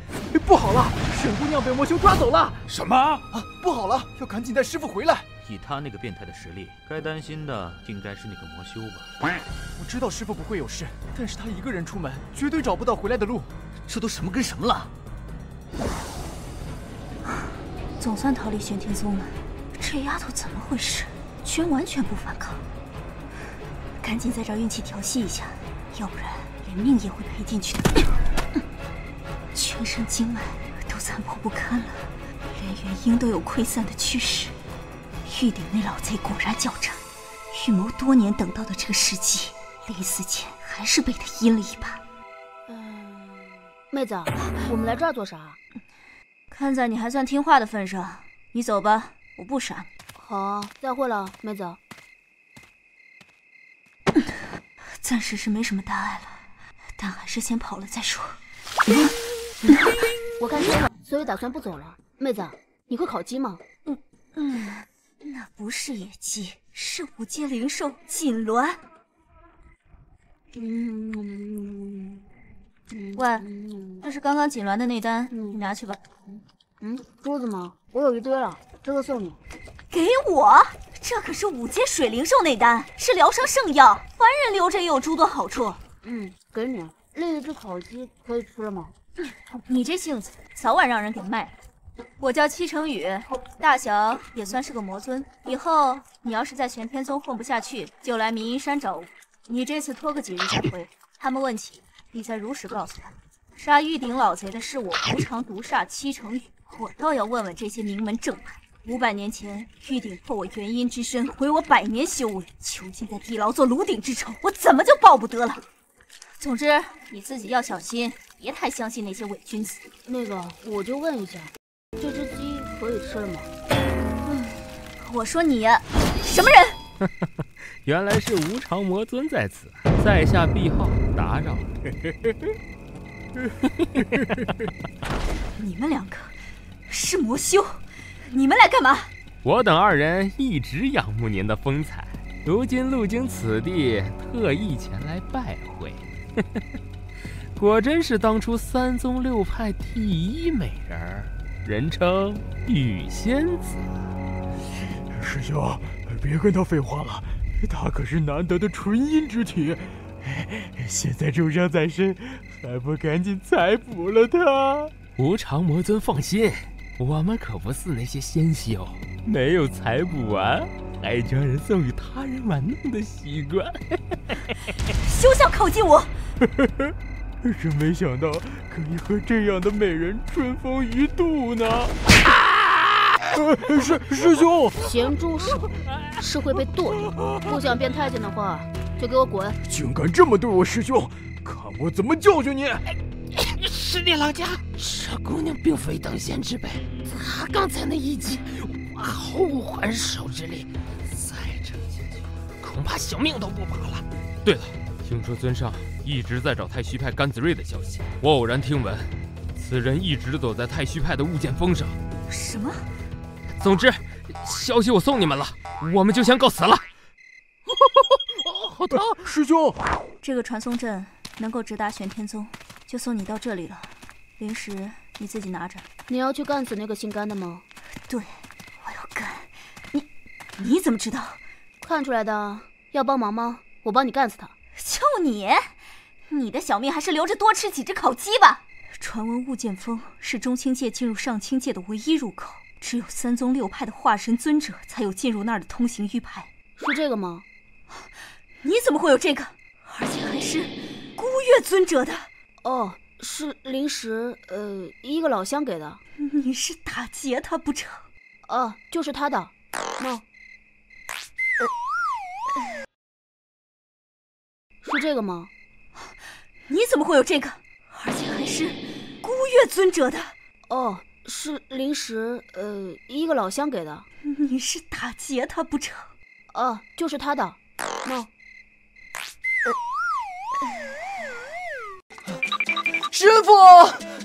不好了，沈姑娘被魔修抓走了！什么？啊，不好了，要赶紧带师傅回来。以他那个变态的实力，该担心的应该是那个魔修吧？我知道师傅不会有事，但是他一个人出门，绝对找不到回来的路。这都什么跟什么了？总算逃离玄天宗了，这丫头怎么回事？居然完全不反抗！赶紧再找运气调戏一下，要不然连命也会赔进去的。全身经脉都残破不堪了，连元婴都有溃散的趋势。玉鼎那老贼果然狡诈，预谋多年等到的这个时机，临死前还是被他阴了一把。嗯，妹子，我们来这儿做啥？看在你还算听话的份上，你走吧，我不杀你。好，再会了，妹子。暂时是没什么大碍了，但还是先跑了再说。我看天了，所以打算不走了。妹子，你会烤鸡吗？嗯嗯。那不是野鸡，是五阶灵兽锦鸾。嗯，喂，这是刚刚锦鸾的那单，你拿去吧。嗯，桌子吗？我有一堆了，这个送你。给我？这可是五阶水灵兽内丹，是疗伤圣药，凡人留着也有诸多好处。嗯，给你。另一只烤鸡可以吃了吗？你这性子，早晚让人给卖了。我叫戚成宇，大小也算是个魔尊。以后你要是在玄天宗混不下去，就来明阴山找我。你这次拖个几日再回，他们问起，你再如实告诉他，杀玉鼎老贼的是我无常毒煞戚成宇。我倒要问问这些名门正派，五百年前玉鼎破我元婴之身，毁我百年修为，囚禁在地牢做炉鼎之仇，我怎么就报不得了？总之你自己要小心，别太相信那些伪君子。那个，我就问一下。这只鸡可以吃了吗？嗯，我说你什么人？原来是无常魔尊在此，在下毕浩打扰。你们两个是魔修，你们来干嘛？我等二人一直仰慕您的风采，如今路经此地，特意前来拜会。果真是当初三宗六派第一美人。人称雨仙子，师兄，别跟他废话了，他可是难得的纯阴之体，现在重伤在身，还不赶紧采补了他？无常魔尊放心，我们可不似那些仙修，没有采补完还将人送与他人玩弄的习惯。休想靠近我！真没想到可以和这样的美人春风一度呢！师师兄，咸猪手是会被剁的。不想变太监的话，就给我滚！竟敢这么对我师兄，看我怎么教训你！师弟老家，这姑娘并非等闲之辈，她刚才那一击，我毫无还手之力，再撑下去，恐怕小命都不保了。对了，听说尊上。一直在找太虚派甘子睿的消息，我偶然听闻，此人一直躲在太虚派的雾剑峰上。什么？总之，消息我送你们了，我们就先告辞了。好疼，师兄！这个传送阵能够直达玄天宗，就送你到这里了。零食你自己拿着。你要去干死那个姓甘的吗？对，我要干。你你怎么知道？看出来的。要帮忙吗？我帮你干死他。就你！你的小命还是留着多吃几只烤鸡吧。传闻雾剑峰是中青界进入上清界的唯一入口，只有三宗六派的化神尊者才有进入那儿的通行玉牌。是这个吗？你怎么会有这个？而且还是孤月尊者的？哦，是临时，呃，一个老乡给的。你是打劫他不成？哦，就是他的。那，是这个吗？你怎么会有这个？而且还是孤月尊者的？哦，是临时，呃，一个老乡给的。你是打劫他不成？哦，就是他的。那，师傅，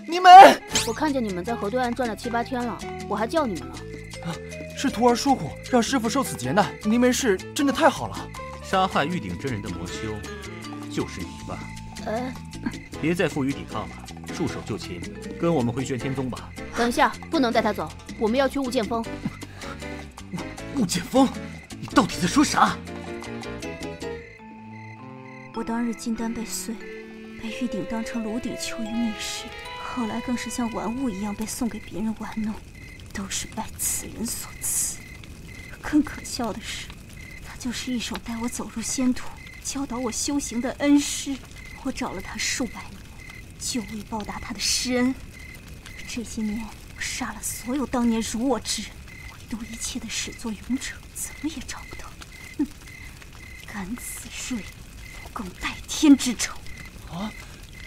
你们！我看见你们在河对岸转了七八天了，我还叫你们了。是徒儿疏忽，让师傅受此劫难。您没事，真的太好了。杀害玉鼎真人的魔修，就是你吧？呃，别再负隅抵抗了，束手就擒，跟我们回玄天宗吧。等一下，不能带他走，我们要去雾剑峰。雾剑峰，你到底在说啥？我当日金丹被碎，被玉鼎当成炉底囚于密室，后来更是像玩物一样被送给别人玩弄，都是拜此人所赐。更可笑的是，他就是一手带我走入仙途、教导我修行的恩师。我找了他数百年，就为报答他的施恩。这些年，我杀了所有当年辱我之人，唯独一切的始作俑者怎么也找不到。哼，敢死瑞！共戴天之仇啊！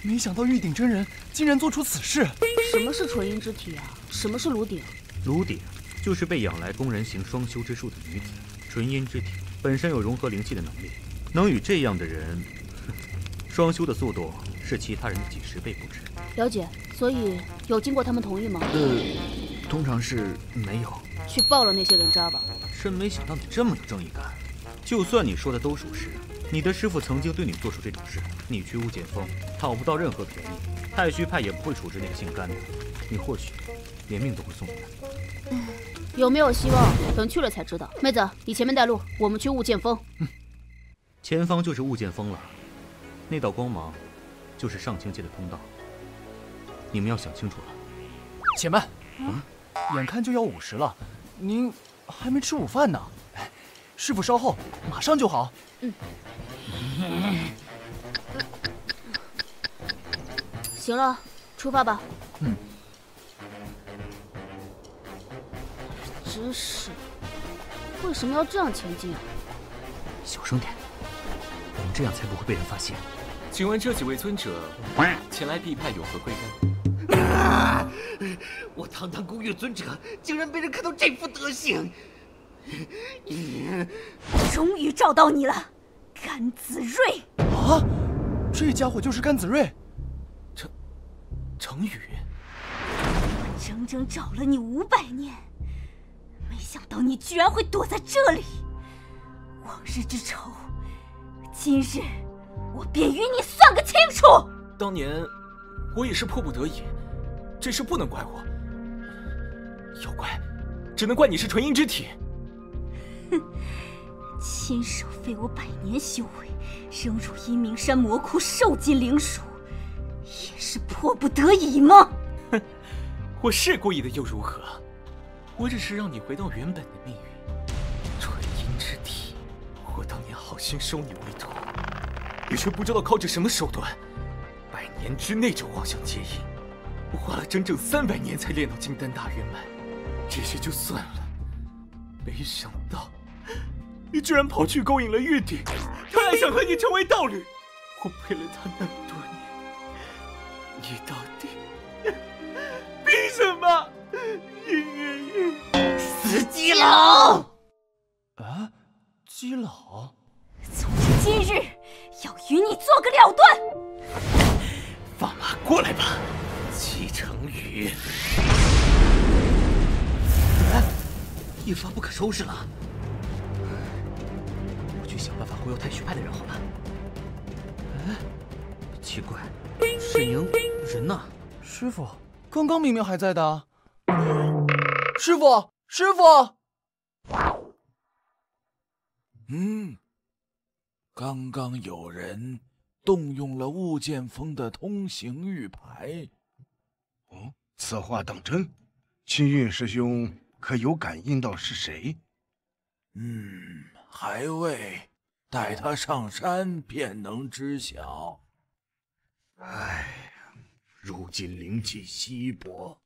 没想到玉鼎真人竟然做出此事。什么是纯阴之体啊？什么是炉鼎？炉鼎就是被养来供人行双修之术的女子。纯阴之体本身有融合灵气的能力，能与这样的人双修的速度是其他人的几十倍不止。了解。所以有经过他们同意吗？呃，通常是没有。去报了那些人渣吧。真没想到你这么有正义感。就算你说的都属实。你的师傅曾经对你做出这种事，你去雾剑峰讨不到任何便宜，太虚派也不会处置那个姓甘的，你或许连命都会送你的。有没有希望？等去了才知道。妹子，你前面带路，我们去雾剑峰。前方就是雾剑峰了，那道光芒就是上清界的通道。你们要想清楚了。且慢，嗯，眼看就要午时了，您还没吃午饭呢。师傅稍后，马上就好。嗯。行了，出发吧。嗯。真是，为什么要这样前进啊？小声点，我们这样才不会被人发现。请问这几位尊者前来 B 派有何贵干？啊！我堂堂孤月尊者，竟然被人看到这副德行！终于找到你了。甘子睿啊，这家伙就是甘子睿。程程宇，整整找了你五百年，没想到你居然会躲在这里。往日之仇，今日我便与你算个清楚。当年我也是迫不得已，这事不能怪我。要怪，只能怪你是纯阴之体。哼。亲手废我百年修为，扔入阴冥山魔窟受尽凌辱，也是迫不得已吗？哼，我是故意的又如何？我只是让你回到原本的命运。纯阴之体，我当年好心收你为徒，你却不知道靠着什么手段，百年之内就妄想结印。我花了整整三百年才练到金丹大圆满，这些就算了，没想到。你居然跑去勾引了玉帝，他还想和你成为道侣。我陪了他那么多年，你到底凭什么？死基佬！啊，基佬！从今今日要与你做个了断。放马过来吧，姬成宇！一发不可收拾了。想办法忽悠太虚派的人好了。哎，奇怪，沈莹人呢？师傅，刚刚明明还在的。师傅，师傅。嗯，刚刚有人动用了雾剑峰的通行玉牌。哦，此话当真？青韵师兄可有感应到是谁？嗯，还未。待他上山便能知晓。哎，如今灵气稀薄，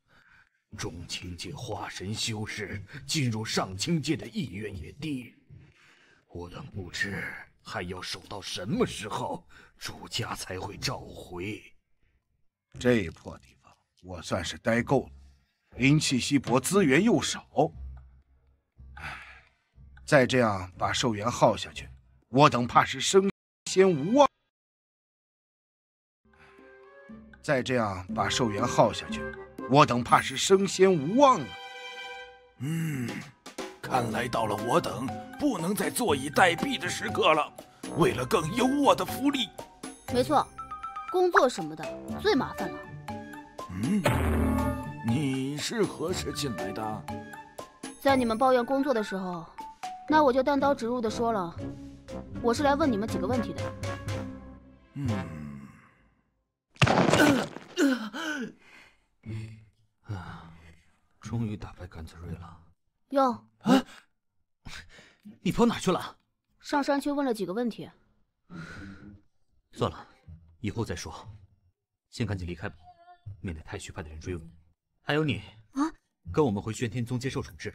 中青界化神修士进入上清界的意愿也低。我等不知还要守到什么时候，主家才会召回。这破地方，我算是待够了。灵气稀薄，资源又少，唉，再这样把寿元耗下去，我等怕是升仙无望。再这样把寿元耗下去，我等怕是升仙无望了！嗯，看来到了我等不能再坐以待毙的时刻了。为了更优渥的福利，没错，工作什么的最麻烦了。嗯，你是何时进来的？在你们抱怨工作的时候，那我就单刀直入的说了，我是来问你们几个问题的。嗯。啊！终于打败甘子睿了。哟，啊！你跑哪去了？上山去问了几个问题。算了，以后再说。先赶紧离开吧，免得太虚派的人追问。还有你啊，跟我们回玄天宗接受处置。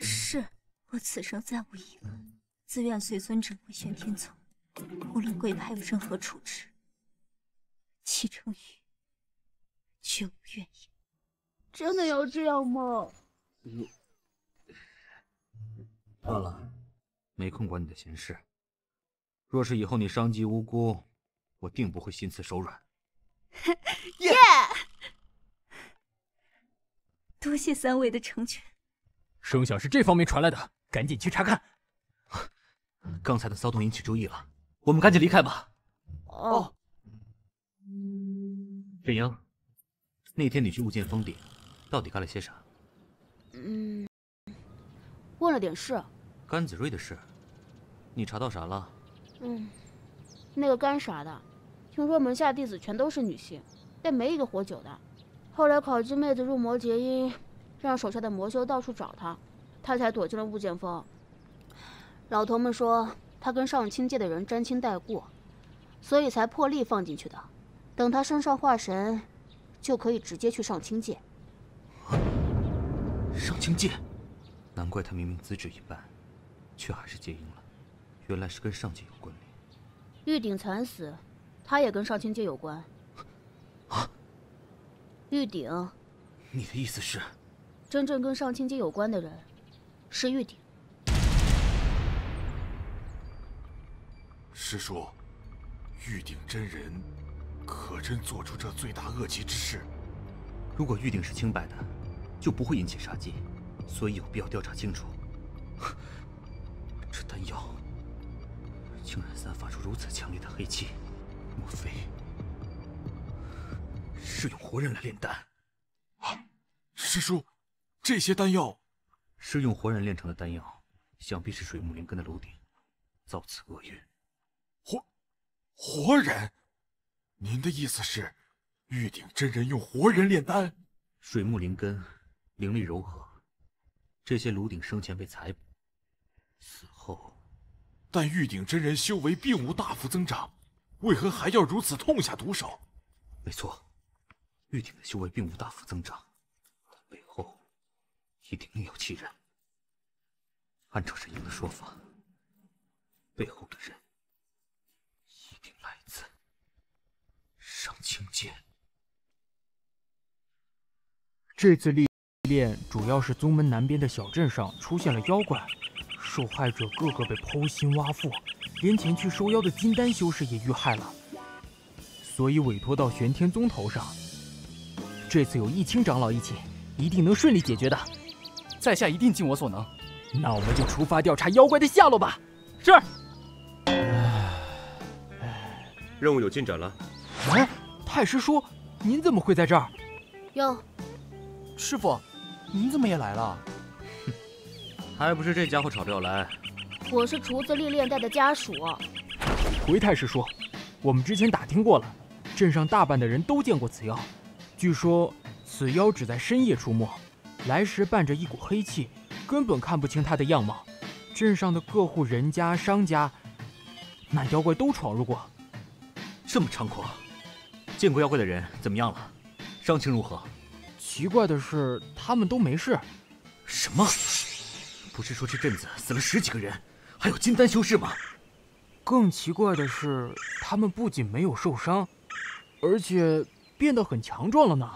是我此生再无遗憾，自愿随尊者回玄天宗，无论贵派有任何处置，齐成宇绝无怨言。真的要这样吗？算了，没空管你的闲事。若是以后你伤及无辜，我定不会心慈手软。耶！多谢三位的成全。声响是这方面传来的，赶紧去查看。刚才的骚动引起注意了，我们赶紧离开吧。哦。沈英，那天你去物件峰顶。到底干了些啥？嗯，问了点事。甘子睿的事，你查到啥了？嗯，那个干啥的，听说门下弟子全都是女性，但没一个活久的。后来考鸡妹子入魔结阴，让手下的魔修到处找他，他才躲进了物件峰。老头们说他跟上清界的人沾亲带故，所以才破例放进去的。等他身上化神，就可以直接去上清界。上清界，难怪他明明资质一般，却还是结阴了。原来是跟上界有关联。玉鼎惨死，他也跟上清界有关。啊！玉鼎，你的意思是，真正跟上清界有关的人是玉鼎？师叔，玉鼎真人可真做出这罪大恶极之事？如果玉鼎是清白的。就不会引起杀机，所以有必要调查清楚。这丹药竟然散发出如此强烈的黑气，莫非是用活人来炼丹？啊，师叔，这些丹药是用活人炼成的丹药，想必是水木灵根的炉鼎造此厄运。活活人？您的意思是，玉鼎真人用活人炼丹？水木灵根。灵力柔和，这些炉鼎生前被采补，死后，但玉鼎真人修为并无大幅增长，为何还要如此痛下毒手？没错，玉鼎的修为并无大幅增长，但背后一定另有其人。按照沈英的说法，背后的人一定来自上清剑。这次历。练主要是宗门南边的小镇上出现了妖怪，受害者个个被剖心挖腹，连前去收妖的金丹修士也遇害了，所以委托到玄天宗头上。这次有易清长老一起，一定能顺利解决的。在下一定尽我所能。那我们就出发调查妖怪的下落吧。是。任务有进展了。哎，太师叔，您怎么会在这儿？哟，师傅。您怎么也来了？哼，还不是这家伙吵着要来。我是厨子历练带的家属。回太师叔，我们之前打听过了，镇上大半的人都见过此妖。据说此妖只在深夜出没，来时伴着一股黑气，根本看不清他的样貌。镇上的各户人家、商家那妖怪都闯入过。这么猖狂，见过妖怪的人怎么样了？伤情如何？奇怪的是，他们都没事。什么？不是说这阵子死了十几个人，还有金丹修士吗？更奇怪的是，他们不仅没有受伤，而且变得很强壮了呢。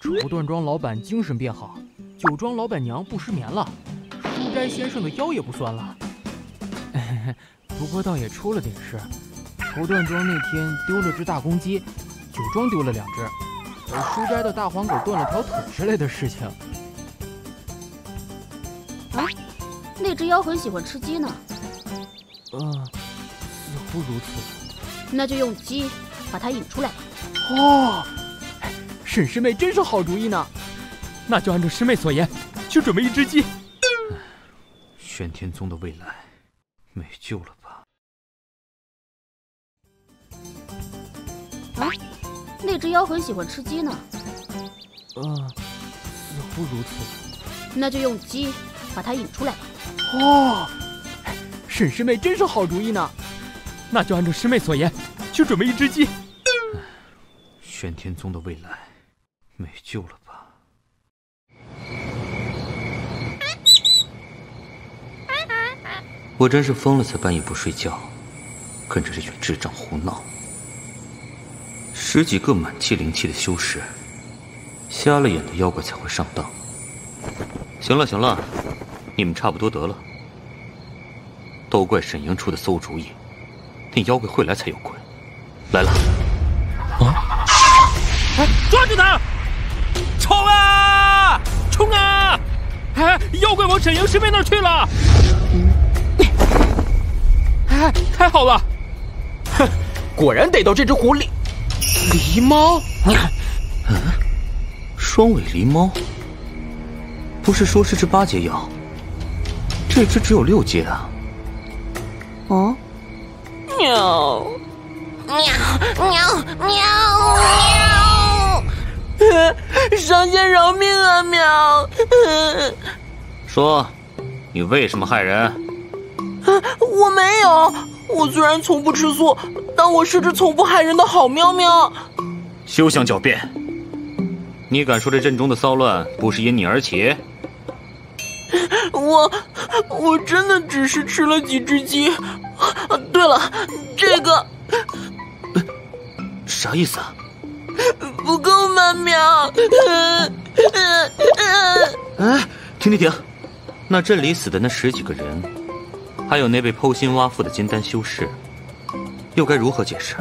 绸缎庄老板精神变好，酒庄老板娘不失眠了，书斋先生的腰也不酸了。不过倒也出了点事，绸缎庄那天丢了只大公鸡，酒庄丢了两只，而书斋的大黄狗断了条腿之类的事情。啊，那只妖很喜欢吃鸡呢。嗯。也不如此，那就用鸡把它引出来吧。哦，沈师妹真是好主意呢，那就按照师妹所言，去准备一只鸡。玄天宗的未来没救了那只妖很喜欢吃鸡呢。嗯，也不如此，那就用鸡把它引出来吧。哦，沈师妹真是好主意呢。那就按照师妹所言，去准备一只鸡。玄天宗的未来没救了吧？我真是疯了才半夜不睡觉，跟着这群智障胡闹。十几个满气灵气的修士，瞎了眼的妖怪才会上当。行了行了，你们差不多得了。都怪沈莹出的馊主意。那妖怪会来才有鬼，来了！啊！哎，抓住他！冲啊！冲啊！哎，妖怪往沈莹师妹那儿去了！哎，太好了！哼，果然逮到这只狐狸，狸猫。嗯，双尾狸猫，不是说是只八阶妖？这只只有六阶啊！哦。喵，喵喵喵喵！上仙饶命啊！喵！说，你为什么害人？我没有，我虽然从不吃素，但我是只从不害人的好喵喵。休想狡辩！你敢说这阵中的骚乱不是因你而起？我，我真的只是吃了几只鸡。对了，这个啥意思啊？不够吗，喵？哎，停停停！那镇里死的那十几个人，还有那被剖心挖腹的金丹修士，又该如何解释？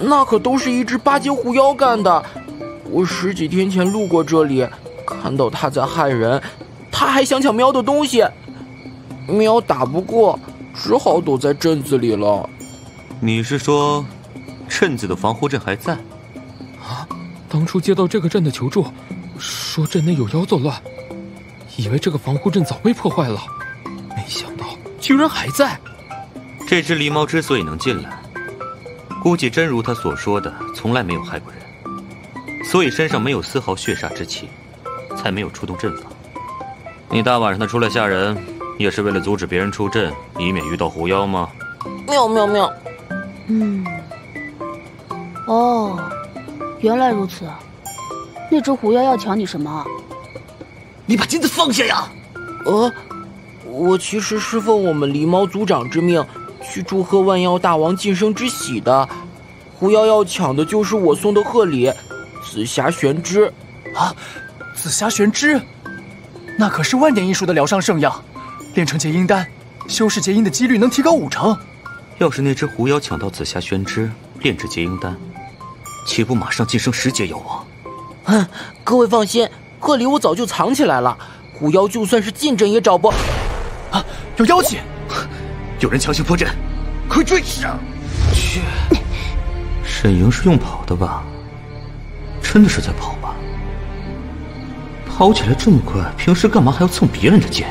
那可都是一只八阶狐妖干的。我十几天前路过这里，看到他在害人，他还想抢喵的东西，喵打不过。只好躲在镇子里了。你是说，镇子的防护阵还在？啊！当初接到这个镇的求助，说镇内有妖作乱，以为这个防护阵早被破坏了，没想到居然还在。这只狸猫之所以能进来，估计真如他所说的，从来没有害过人，所以身上没有丝毫血煞之气，才没有出动阵法。你大晚上的出来吓人。也是为了阻止别人出阵，以免遇到狐妖吗？妙妙妙！嗯，哦，原来如此。那只狐妖要抢你什么？你把金子放下呀！呃，我其实是奉我们狸猫族长之命，去祝贺万妖大王晋升之喜的。狐妖要抢的就是我送的贺礼——紫霞玄芝。啊，紫霞玄芝，那可是万年一术的疗伤圣药。炼成结阴丹，修士结阴的几率能提高五成。要是那只狐妖抢到紫霞玄芝，炼制结阴丹，岂不马上晋升十阶妖王？哼，各位放心，贺礼我早就藏起来了。狐妖就算是进阵也找不……啊，有妖气！有人强行破阵，快追上！去！沈莹是用跑的吧？真的是在跑吧？跑起来这么快，平时干嘛还要蹭别人的剑？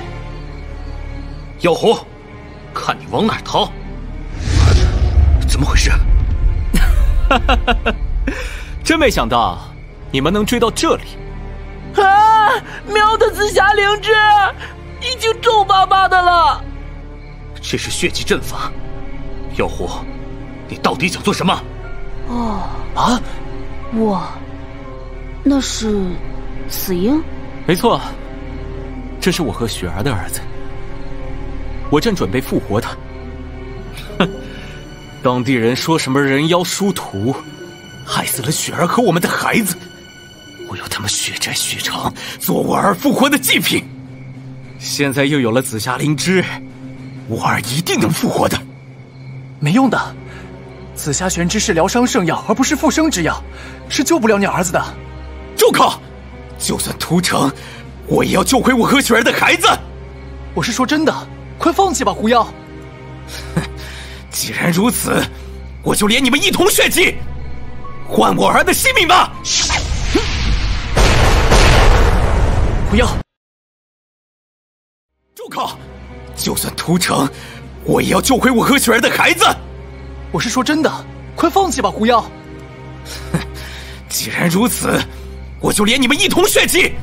妖狐，看你往哪逃！怎么回事？哈哈哈哈真没想到你们能追到这里！啊！喵的紫霞灵芝已经皱巴巴的了。这是血祭阵法，妖狐，你到底想做什么？哦啊，我，那是死婴。没错，这是我和雪儿的儿子，我正准备复活他。哼，当地人说什么人妖殊途，害死了雪儿和我们的孩子，我要他们血债血偿，做我儿复活的祭品。现在又有了紫霞灵芝，我儿一定能复活的。没用的，紫霞玄之是疗伤圣药，而不是复生之药，是救不了你儿子的。住口！就算屠城，我也要救回我和雪儿的孩子。我是说真的，快放弃吧，狐妖。哼，既然如此，我就连你们一同血祭，换我儿的性命吧。狐妖，住口！就算屠城，我也要救回我和雪儿的孩子。我是说真的，快放弃吧，狐妖。哼，既然如此。我就连你们一同血祭，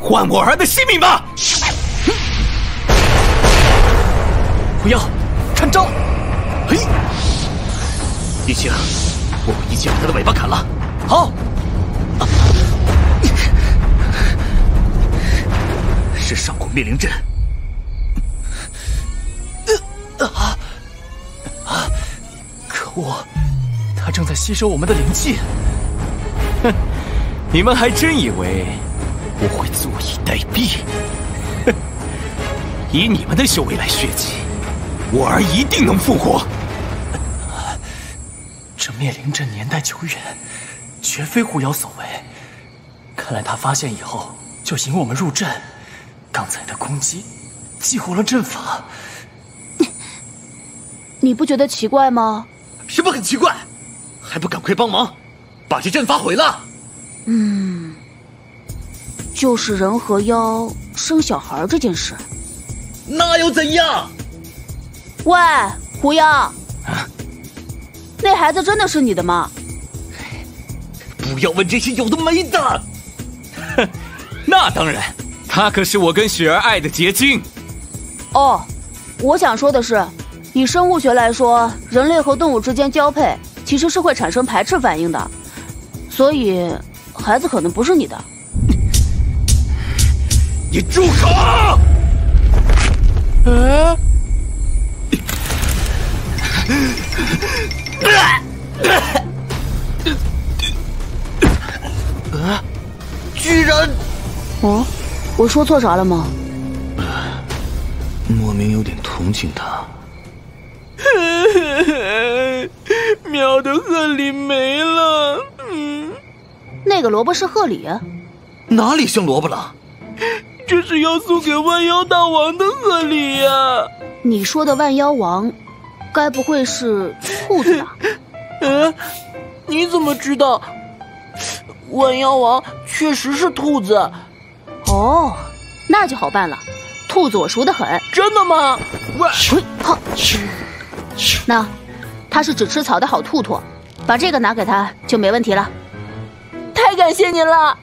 换我儿的性命吧！狐妖，看招！嘿，一清，我们一起把他的尾巴砍了。好。是上古灭灵阵。啊啊！可恶，他正在吸收我们的灵气。哼。你们还真以为我会坐以待毙？哼！以你们的修为来血祭，我儿一定能复活。这灭灵阵年代久远，绝非狐妖所为。看来他发现以后就引我们入阵。刚才的攻击激活了阵法，你不觉得奇怪吗？什么很奇怪？还不赶快帮忙，把这阵法毁了！嗯，就是人和妖生小孩这件事，那又怎样？喂，狐妖，那孩子真的是你的吗？不要问这些有的没的。哼，那当然，他可是我跟雪儿爱的结晶。哦，我想说的是，以生物学来说，人类和动物之间交配其实是会产生排斥反应的，所以。孩子可能不是你的，你住口！呃，居然，哦，我说错啥了吗？莫名有点同情他。喵的贺礼没了，嗯。那个萝卜是贺礼，哪里像萝卜了？这是要送给万妖大王的贺礼呀！你说的万妖王，该不会是兔子吧？嗯，你怎么知道？万妖王确实是兔子。哦，那就好办了。兔子我熟得很。真的吗？喂，好。那，它是只吃草的好兔兔，把这个拿给它就没问题了。太感谢您了，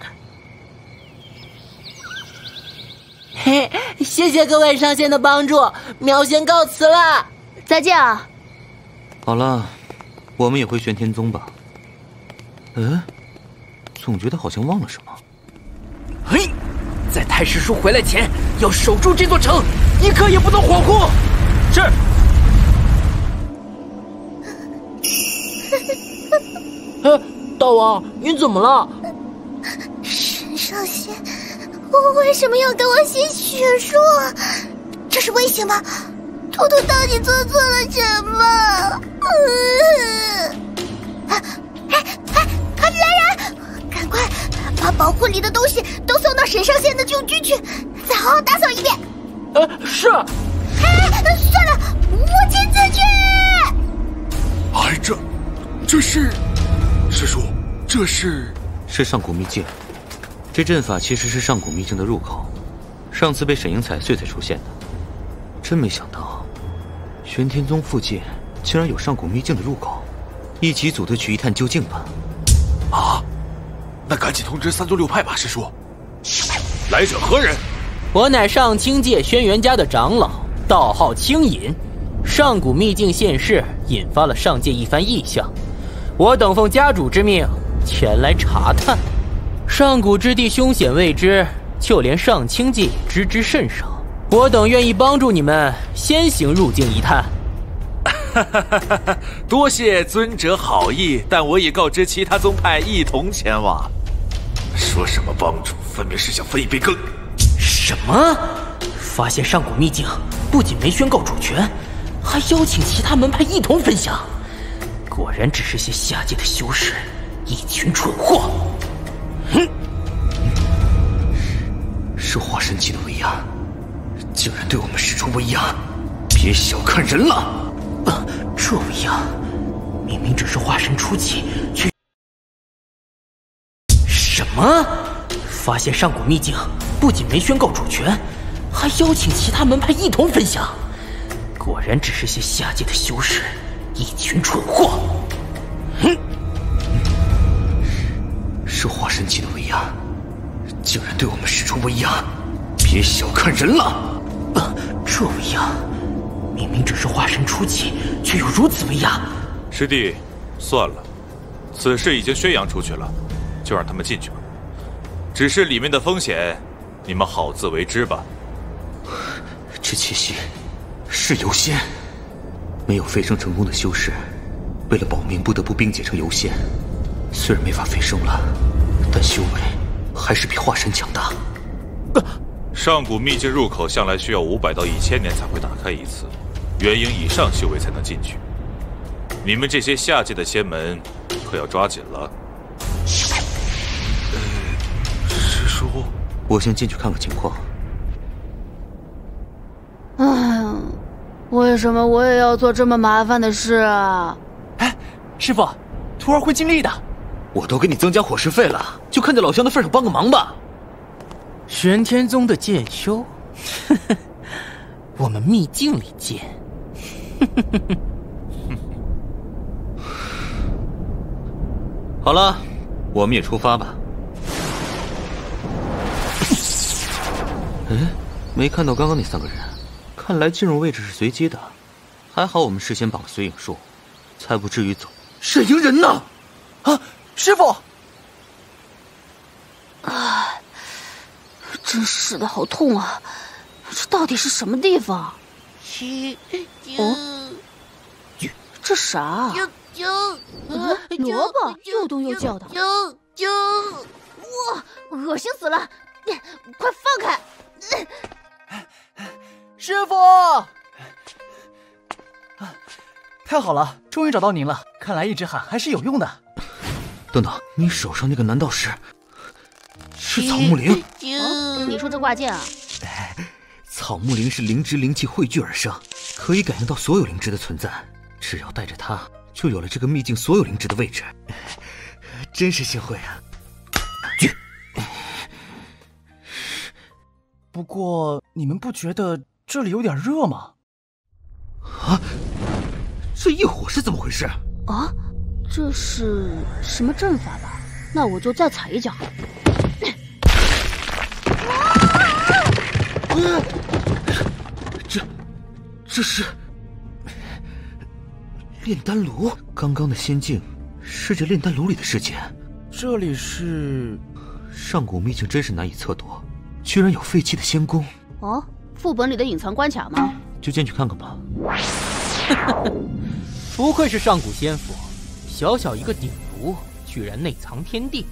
嘿，谢谢各位上仙的帮助，苗仙告辞了，再见啊！好了，我们也回玄天宗吧。嗯，总觉得好像忘了什么。嘿，在太师叔回来前，要守住这座城，一刻也不能恍惚。是。大王，你怎么了？沈上仙，我为什么要给我写血书？这是威胁吗？图图到底做错了什么？哎哎哎！来人，赶快把宝库里的东西都送到沈上仙的旧居去，再好好打扫一遍。呃，是。哎，算了，我亲自去。哎，这，这是。师叔，这是是上古秘境，这阵法其实是上古秘境的入口，上次被沈莹踩碎才出现的。真没想到，玄天宗附近竟然有上古秘境的入口，一起组队去一探究竟吧。啊，那赶紧通知三宗六派吧，师叔。来者何人？我乃上清界轩辕家的长老，道号青隐，上古秘境现世，引发了上界一番异象。我等奉家主之命前来查探。上古之地凶险未知，就连上清界也知之甚少。我等愿意帮助你们先行入境一探。多谢尊者好意，但我已告知其他宗派一同前往。说什么帮助，分明是想分一杯羹。什么？发现上古秘境，不仅没宣告主权，还邀请其他门派一同分享。果然只是些下界的修士，一群蠢货。哼！是化神期的威压，竟然对我们使出威压，别小看人了。啊这威压，明明只是化神初期，却……什么？发现上古秘境，不仅没宣告主权，还邀请其他门派一同分享。果然只是些下界的修士，一群蠢货。哼！是化神期的威压，竟然对我们使出威压，别小看人了。啊这威压。明明只是化神初期，却有如此威压。师弟，算了，此事已经宣扬出去了，就让他们进去吧。只是里面的风险，你们好自为之吧。这气息是游仙，没有飞升成功的修士，为了保命不得不冰解成游仙。虽然没法飞升了，但修为还是比化神强大。上古秘境入口向来需要五百到一千年才会打开一次。元婴以上修为才能进去，你们这些下界的仙门可要抓紧了。师叔，我先进去看看情况。哎，为什么我也要做这么麻烦的事啊？哎，师傅，徒儿会尽力的。我都给你增加伙食费了，就看在老乡的份上帮个忙吧。玄天宗的剑修，我们秘境里见。好了，我们也出发吧。嗯，没看到刚刚那三个人，看来进入位置是随机的。还好我们事先绑了随影术，才不至于走。沈莹人呢？啊，师傅！啊，真是的，好痛啊！这到底是什么地方？哦，这啥？救救！萝卜又动又叫的。救救！哇，恶心死了！快放开！师傅！啊太好了，终于找到您了。看来一直喊还是有用的。等等，你手上那个难道是是草木灵？你说这挂件啊？草木灵是灵芝灵气汇聚而生，可以感应到所有灵芝的存在。只要带着它，就有了这个秘境所有灵芝的位置。真是幸会啊！去。不过你们不觉得这里有点热吗？啊！这一火是怎么回事？啊！这是什么阵法吧？那我就再踩一脚。这，这是炼丹炉。刚刚的仙境是这炼丹炉里的世界。这里是上古秘境，真是难以测度，居然有废弃的仙宫。哦，副本里的隐藏关卡吗？就进去看看吧。不愧是上古仙府，小小一个鼎炉，居然内藏天地，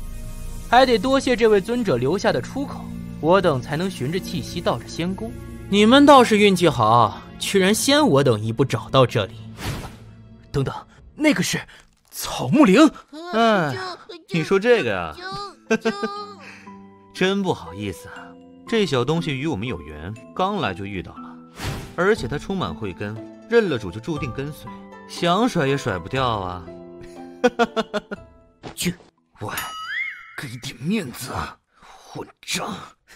还得多谢这位尊者留下的出口。我等才能循着气息到这仙宫。你们倒是运气好，居然先我等一步找到这里。等等，那个是草木灵。嗯，你说这个呀？真不好意思啊，这小东西与我们有缘，刚来就遇到了，而且它充满慧根，认了主就注定跟随，想甩也甩不掉啊。去，喂，给点面子啊，混账！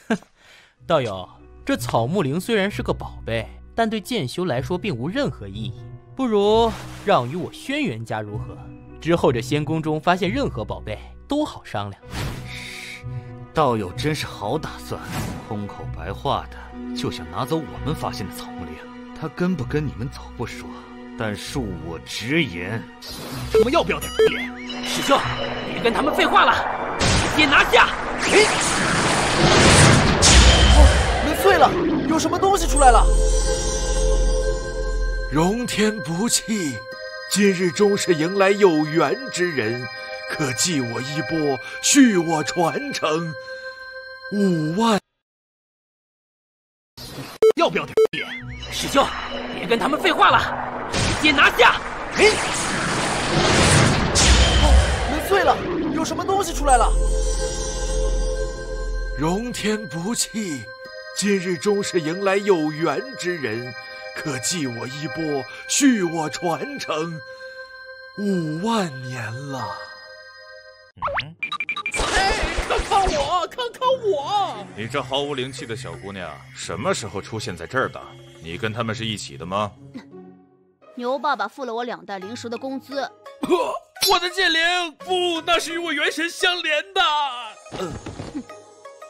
道友，这草木灵虽然是个宝贝，但对剑修来说并无任何意义。不如让与我轩辕家如何？之后这仙宫中发现任何宝贝都好商量。道友真是好打算，空口白话的就想拿走我们发现的草木灵，他跟不跟你们走不说，但恕我直言，他妈要不要点脸？师兄，别跟他们废话了，直接拿下！哎，哦门碎了，有什么东西出来了？荣天不弃，今日终是迎来有缘之人，可记我衣钵，续我传承。五万，要不要点脸？师兄，别跟他们废话了，直接拿下！门碎了，有什么东西出来了？荣天不弃，今日终是迎来有缘之人，可记我衣钵，续我传承。五万年了。看看我，看看我！你这毫无灵气的小姑娘，什么时候出现在这儿的？你跟他们是一起的吗？牛爸爸付了我两袋零食的工资。我的剑灵，不，那是与我元神相连的。嗯，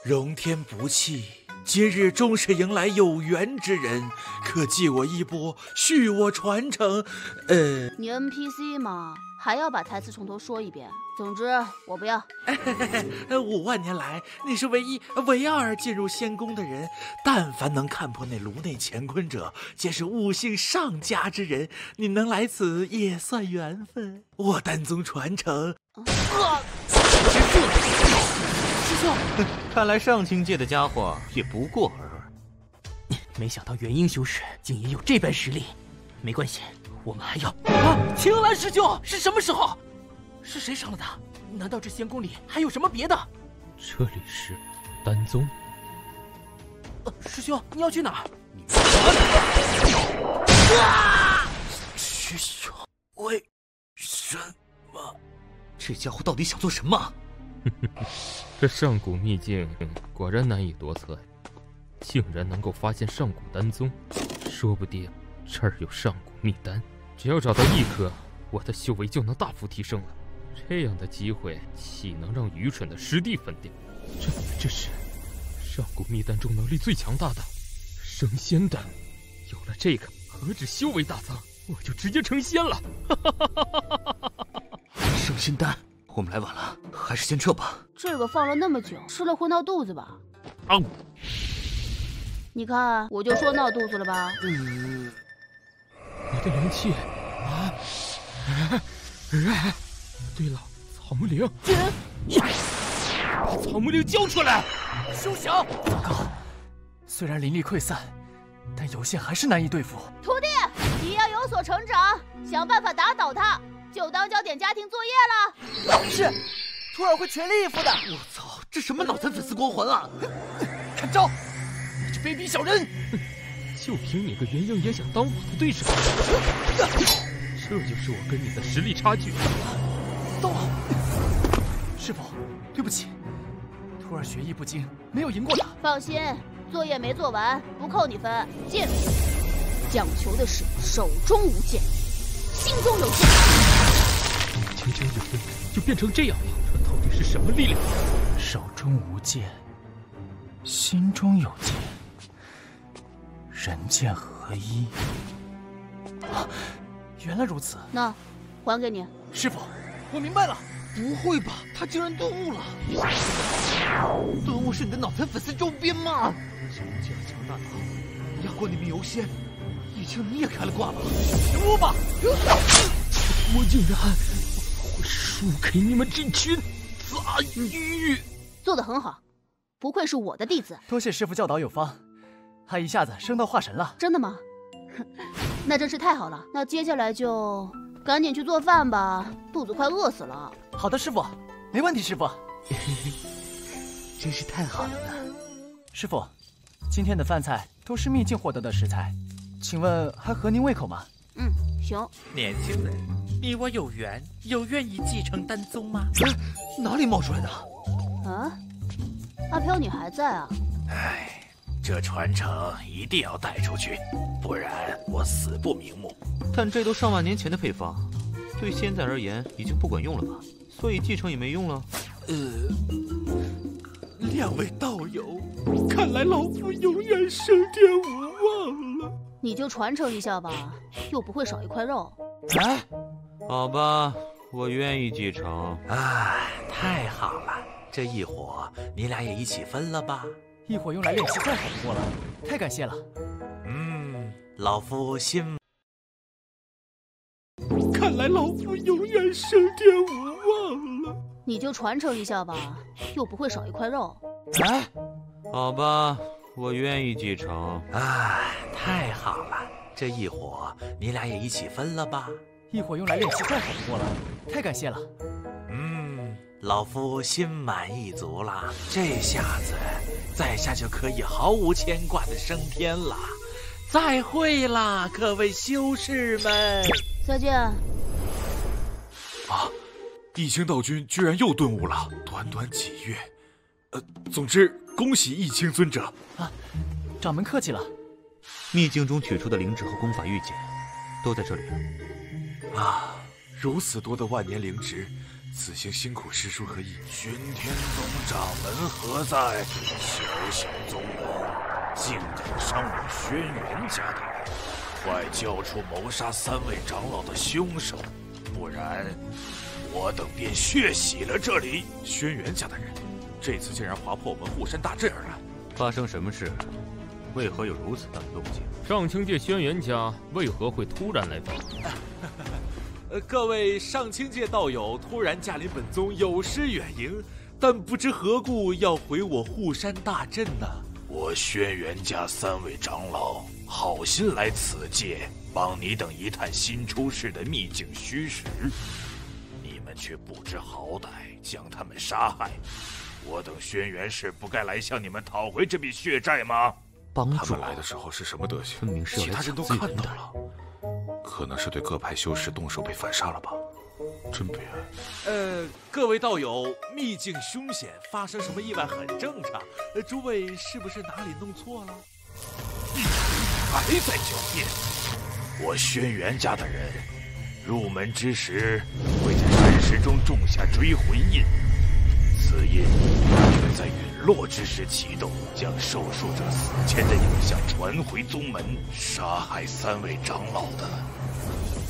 荣天不弃，今日终是迎来有缘之人，可记我衣钵，续我传承。呃，你 NPC 嘛，还要把台词从头说一遍。总之，我不要。五万年来，你是唯一、唯二进入仙宫的人。但凡能看破那炉内乾坤者，皆是悟性上佳之人。你能来此，也算缘分。我丹宗传承。啊！师兄，看来上清界的家伙也不过尔尔。没想到元婴修士竟也有这般实力。没关系，我们还要……啊！青兰师兄是什么时候？是谁伤了他？难道这仙宫里还有什么别的？这里是丹宗。呃，师兄，你要去哪儿？啊！师兄，为什么？这家伙到底想做什么？这上古秘境果然难以夺测，竟然能够发现上古丹宗，说不定这儿有上古秘丹。只要找到一颗，我的修为就能大幅提升了。这样的机会岂能让愚蠢的师弟分掉？这这是上古秘丹中能力最强大的升仙丹，有了这个，何止修为大增，我就直接成仙了！升仙丹，我们来晚了，还是先撤吧。这个放了那么久，吃了会闹肚子吧？啊！你看，我就说闹肚子了吧？嗯，我的灵气啊！对了，草木灵，把草木灵交出来！休想！糟糕，虽然灵力溃散，但有限还是难以对付。徒弟，你要有所成长，想办法打倒他，就当交点家庭作业了。是，徒儿会全力以赴的。我操，这什么脑残粉丝光环啊！看招！你这卑鄙小人！就凭你个元婴也想当我的对手？这就是我跟你的实力差距。糟了，师傅，对不起，徒儿学艺不精，没有赢过他。放心，作业没做完不扣你分。剑，讲求的是手中无剑，心中有剑。轻轻一挥就变成这样了，这到底是什么力量？手中无剑，心中有剑，人剑合一。啊，原来如此。那，还给你。师傅。我明白了，不会吧？他竟然顿悟了！顿悟是你的脑残粉丝周边吗？这样强大到，压过你们游仙，易清你也开了挂了！吧！我竟然会输给你们这群杂鱼！做的很好，不愧是我的弟子。多谢师傅教导有方，他一下子升到化神了。真的吗？那真是太好了。那接下来就……赶紧去做饭吧，肚子快饿死了。好的，师傅，没问题。师傅，真是太好了呢。师傅，今天的饭菜都是秘境获得的食材，请问还合您胃口吗？嗯，行。年轻人，你我有缘，有愿意继承丹宗吗？哪里冒出来的？啊，阿飘，你还在啊？唉。这传承一定要带出去，不然我死不瞑目。但这都上万年前的配方，对现在而言已经不管用了吧？所以继承也没用了。呃，两位道友，看来老夫永远升天无望了。你就传承一下吧，又不会少一块肉。哎，好吧，我愿意继承。哎，太好了，这一伙你俩也一起分了吧？一伙用来练习再好不过了，太感谢了。嗯，老夫心。看来老夫永远升天无望了。你就传承一下吧，又不会少一块肉。哎，好吧，我愿意继承。哎，太好了，这一伙你俩也一起分了吧？一伙用来练习再好不过了，太感谢了。嗯，老夫心满意足了，这下子在下就可以毫无牵挂的升天了。再会啦，各位修士们！再见。啊，义清道君居然又顿悟了，短短几月。呃，总之恭喜易清尊者啊！掌门客气了。秘境中取出的灵植和功法玉简，都在这里了。啊，如此多的万年灵芝，此行辛苦师叔和义。玄天宗掌门何在？小小宗门，竟敢伤我轩辕家的人！快交出谋杀三位长老的凶手，不然我等便血洗了这里。轩辕家的人，这次竟然划破我们护山大阵而来，发生什么事？为何有如此大的动静？上清界轩辕家为何会突然来访？呃，各位上清界道友突然驾临本宗，有失远迎，但不知何故要回我护山大阵呢？我轩辕家三位长老好心来此界，帮你等一探新出世的秘境虚实，你们却不知好歹，将他们杀害。我等轩辕氏不该来向你们讨回这笔血债吗？帮他们来的时候是什么德行？其他人都看到了，可能是对各派修士动手被反杀了吧？真悲哀。呃，各位道友，秘境凶险，发生什么意外很正常。呃，诸位是不是哪里弄错了？还在狡辩！我轩辕家的人入门之时会在山石中种下追魂印，此印会在陨落之时启动，将受术者死前的影像传回宗门。杀害三位长老的，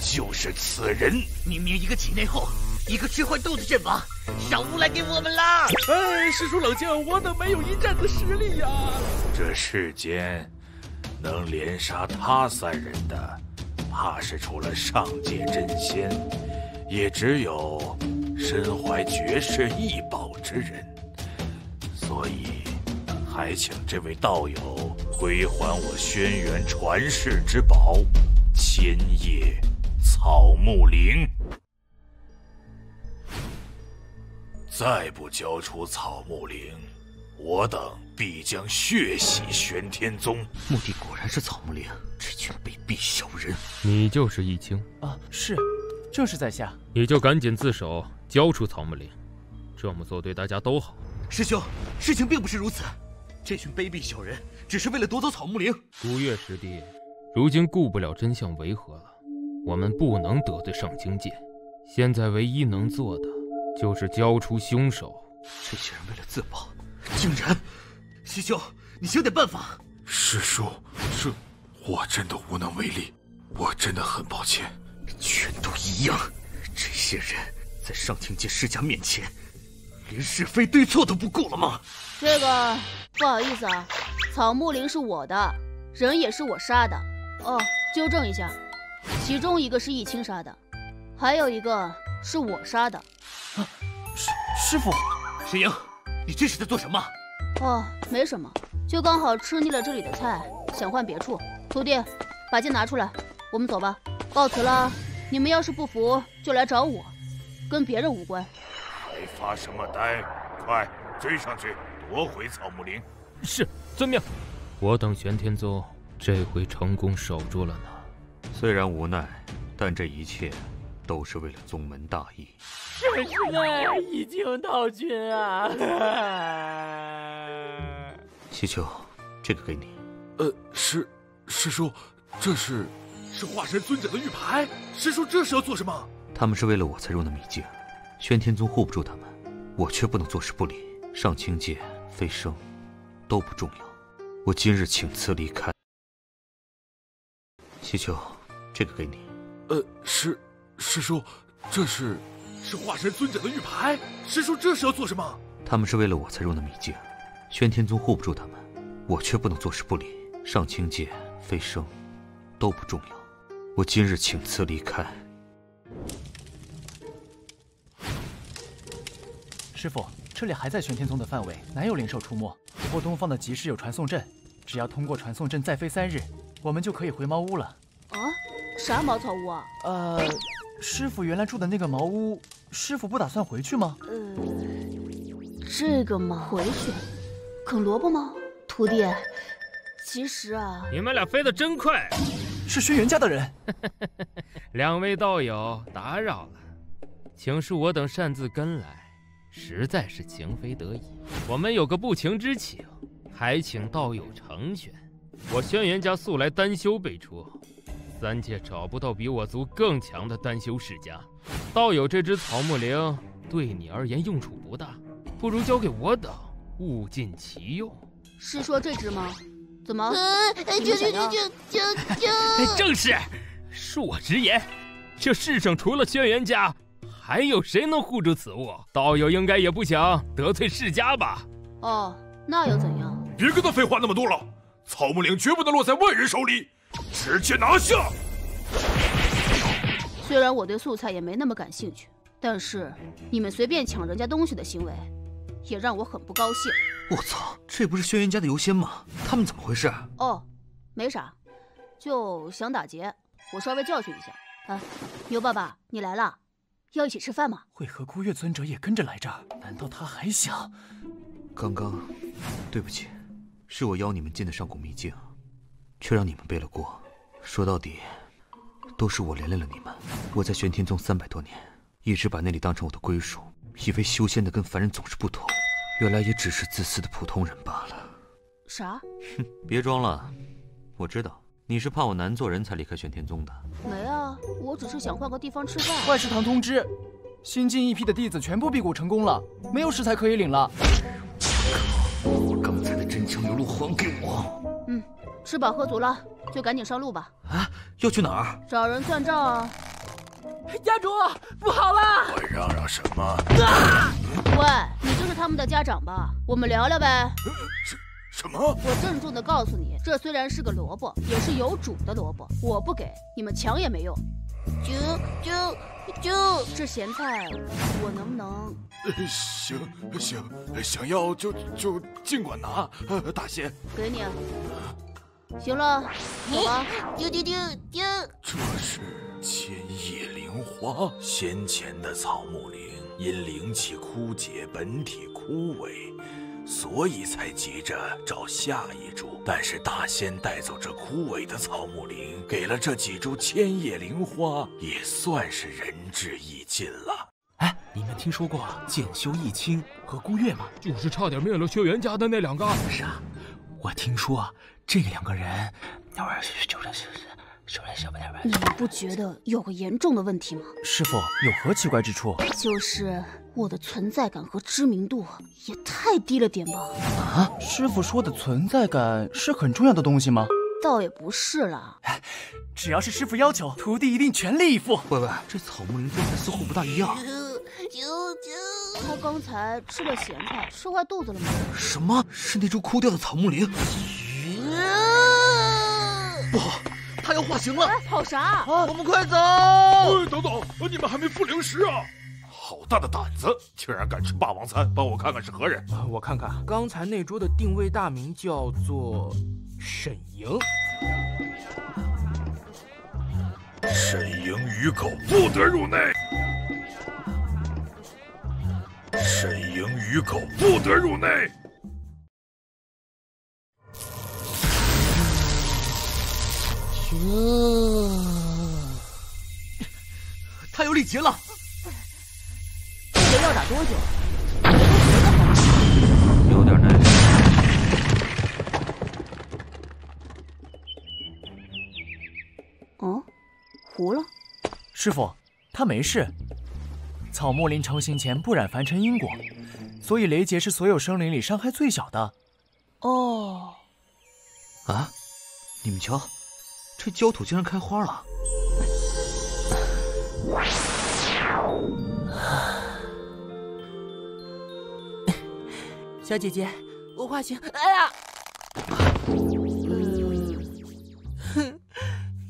就是此人。明明一个体内后，一个吃坏肚的阵法，少诬赖给我们啦！哎，师叔冷静，我等没有一战的实力呀。这世间。能连杀他三人的，怕是除了上界真仙，也只有身怀绝世异宝之人。所以，还请这位道友归还我轩辕传世之宝——千叶草木灵。再不交出草木灵，我等必将血洗玄天宗。目的果然是草木灵，这群卑鄙小人！你就是易清啊？是，正是在下。你就赶紧自首，交出草木灵，这么做对大家都好。师兄，事情并不是如此，这群卑鄙小人只是为了夺走草木灵。古月师弟，如今顾不了真相为何了？我们不能得罪上清界，现在唯一能做的就是交出凶手。这些人为了自保。竟然，师兄，你想点办法。师叔，这，我真的无能为力，我真的很抱歉。全都一样，这些人在上清界世家面前，连是非对错都不顾了吗？这个不好意思啊，草木灵是我的，人也是我杀的。哦，纠正一下，其中一个是易清杀的，还有一个是我杀的。啊，师师傅，石莹。你这是在做什么？哦，没什么，就刚好吃腻了这里的菜，想换别处。徒弟，把剑拿出来，我们走吧。告辞了。你们要是不服，就来找我，跟别人无关。还发什么呆？快追上去夺回草木灵！是，遵命。我等玄天宗这回成功守住了呢。虽然无奈，但这一切都是为了宗门大义。这是的，以情道君啊！西秋，这个给你。呃，师师叔，这是是化神尊者的玉牌。师叔这是要做什么？他们是为了我才入的秘境，玄天宗护不住他们，我却不能坐视不理。上清界飞升都不重要，我今日请辞离开。西秋，这个给你。呃，师师叔，这是是化神尊者的玉牌。师叔这是要做什么？他们是为了我才入的秘境，玄天宗护不住他们，我却不能坐视不理。上清界、飞升都不重要，我今日请辞离开。师傅，这里还在玄天宗的范围，难有灵兽出没。不过东方的集市有传送阵，只要通过传送阵再飞三日，我们就可以回茅屋了。啊？啥茅草屋啊？呃，师傅原来住的那个茅屋，师傅不打算回去吗？呃，这个嘛，回去啃萝卜吗？徒弟，其实啊，你们俩飞得真快，是轩辕家的人。两位道友打扰了，请恕我等擅自跟来，实在是情非得已。我们有个不情之请，还请道友成全。我轩辕家素来单修辈出。三界找不到比我族更强的单修世家，道友这只草木灵对你而言用处不大，不如交给我等，物尽其用。是说这只吗？怎么？就就就就就正是，恕我直言，这世上除了轩辕家，还有谁能护住此物？道友应该也不想得罪世家吧？哦，那又怎样？别跟他废话那么多了，草木岭绝不能落在外人手里。直接拿下！虽然我对素菜也没那么感兴趣，但是你们随便抢人家东西的行为，也让我很不高兴。我操，这不是轩辕家的游仙吗？他们怎么回事？哦，没啥，就想打劫，我稍微教训一下。啊，牛爸爸，你来了，要一起吃饭吗？为何孤月尊者也跟着来这儿？难道他还想……刚刚，对不起，是我邀你们进的上古秘境。却让你们背了锅，说到底，都是我连累了你们。我在玄天宗三百多年，一直把那里当成我的归属，以为修仙的跟凡人总是不同，原来也只是自私的普通人罢了。啥？哼，别装了，我知道你是怕我难做人才离开玄天宗的。没啊，我只是想换个地方吃饭。外食堂通知，新进一批的弟子全部辟谷成功了，没有食材可以领了。吃饱喝足了，就赶紧上路吧。啊，要去哪儿？找人算账啊！家主，不好了！我嚷嚷什么？啊！喂，你就是他们的家长吧？我们聊聊呗。什什么？我郑重的告诉你，这虽然是个萝卜，也是有主的萝卜。我不给你们抢也没用。就就就这咸菜，我能不能？行行，想要就就尽管拿，大仙。给你。行了，走吧。丢丢丢丢！这是千叶灵花，先前的草木灵因灵气枯竭，本体枯萎，所以才急着找下一株。但是大仙带走这枯萎的草木灵，给了这几株千叶灵花，也算是仁至义尽了。哎，你们听说过剑修一清和孤月吗？就是差点灭了轩辕家的那两个。是啊，我听说。这两个人，就是就是什么你们不觉得有个严重的问题吗？师傅有何奇怪之处？就是我的存在感和知名度也太低了点吧？啊，师傅说的存在感是很重要的东西吗？倒也不是啦，只要是师傅要求，徒弟一定全力以赴。喂喂，这草木灵刚才似乎不大一样。啾啾，他刚才吃了咸菜，吃坏肚子了吗？什么是那株枯掉的草木灵？不好，他要化形了！跑啥？我们快走！等等，你们还没付零食啊！好大的胆子，竟然敢吃霸王餐！帮我看看是何人？我看看，刚才那桌的定位大名叫做沈莹。沈莹鱼狗不得入内。沈莹鱼狗不得入内。他有力劫了，这个要打多久？有点耐力。哦，糊了。师傅，他没事。草木林成型前不染凡尘因果，所以雷劫是所有生灵里伤害最小的。哦。啊，你们瞧。这焦土竟然开花了！小姐姐，我化形，哎呀！哼，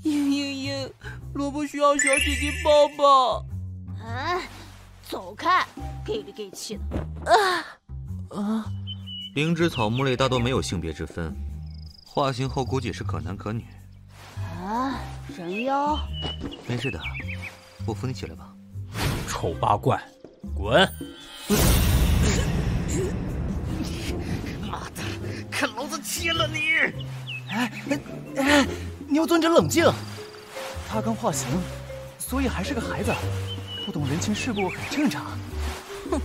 嘤嘤嘤，萝卜需要小姐姐抱抱。啊，走开！给里给气的。啊啊！灵芝草木类大多没有性别之分，化形后估计是可男可女。啊，人妖？没事的，我扶你起来吧。丑八怪，滚！妈的，看老子切了你！哎哎，牛尊者冷静，他刚化形，所以还是个孩子，不懂人情世故很正常。哼，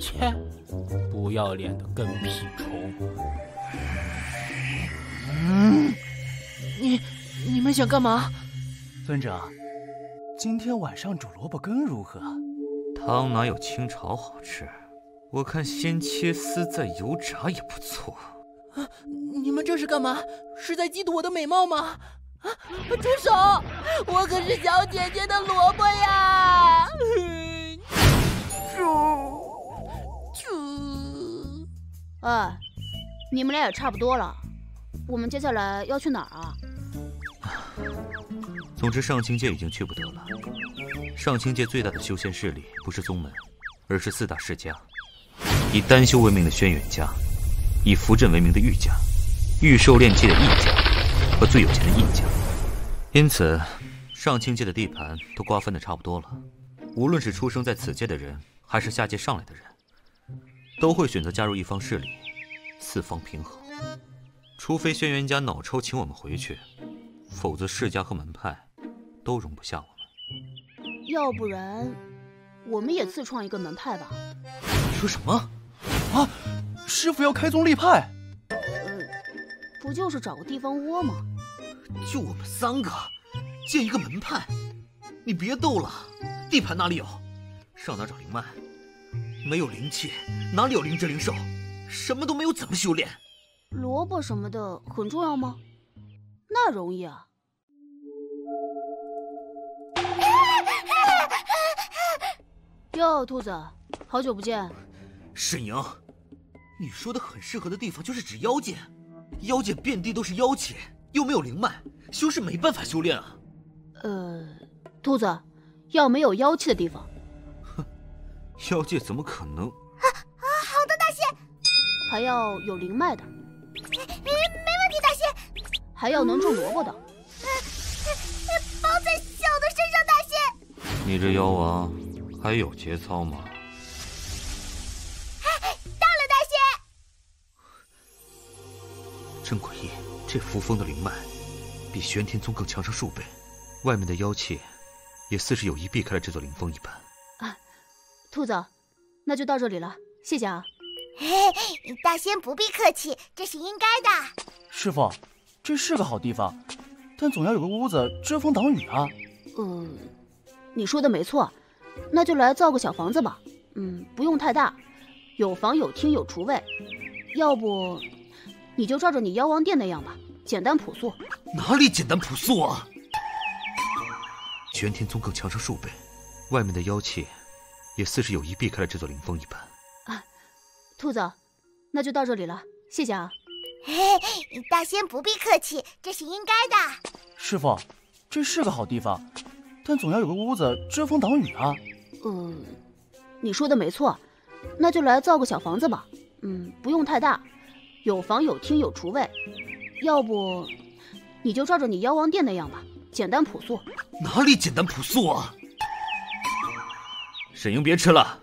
切，不要脸的跟屁虫！嗯，你你们想干嘛？村长，今天晚上煮萝卜羹如何？汤哪有清炒好吃？我看先切丝再油炸也不错。啊！你们这是干嘛？是在嫉妒我的美貌吗？啊！住手！我可是小姐姐的萝卜呀！住住！哎，你们俩也差不多了，我们接下来要去哪儿啊？总之，上清界已经去不得了。上清界最大的修仙势力不是宗门，而是四大世家。以丹修为名的轩辕家，以符阵为名的玉家，御兽炼器的易家，和最有钱的印家。因此，上清界的地盘都瓜分的差不多了。无论是出生在此界的人，还是下界上来的人，都会选择加入一方势力，四方平衡。除非轩辕家脑抽请我们回去，否则世家和门派都容不下我们。要不然，我们也自创一个门派吧。你说什么？啊！师傅要开宗立派，呃，不就是找个地方窝吗？就我们三个，建一个门派？你别逗了，地盘哪里有？上哪找灵脉？没有灵气，哪里有灵芝灵兽？什么都没有，怎么修炼？萝卜什么的很重要吗？那容易啊！哟，兔子，好久不见。沈莹，你说的很适合的地方就是指妖界，妖界遍地都是妖气，又没有灵脉，修士没办法修炼啊。呃，兔子，要没有妖气的地方。哼，妖界怎么可能？啊啊，好的，大仙。还要有灵脉的。没没问题，大仙。还要能种萝卜的。包在小的身上，大仙。你这妖王还有节操吗？到了，大仙真诡异，这扶风的灵脉比玄天宗更强上数倍，外面的妖气也似是有意避开了这座灵峰一般。啊，兔子，那就到这里了，谢谢啊。嘿，大仙不必客气，这是应该的。师傅，这是个好地方，但总要有个屋子遮风挡雨啊。嗯，你说的没错，那就来造个小房子吧。嗯，不用太大，有房有厅有厨卫，要不。你就照着你妖王殿那样吧，简单朴素。哪里简单朴素啊？玄天宗更强上数倍，外面的妖气也似是有意避开了这座灵峰一般。啊，兔子，那就到这里了，谢谢啊。嘿，大仙不必客气，这是应该的。师傅，这是个好地方，但总要有个屋子遮风挡雨啊。嗯，你说的没错，那就来造个小房子吧。嗯，不用太大。有房有厅有厨卫，要不你就照着你妖王殿那样吧，简单朴素。哪里简单朴素啊？沈莹，别吃了，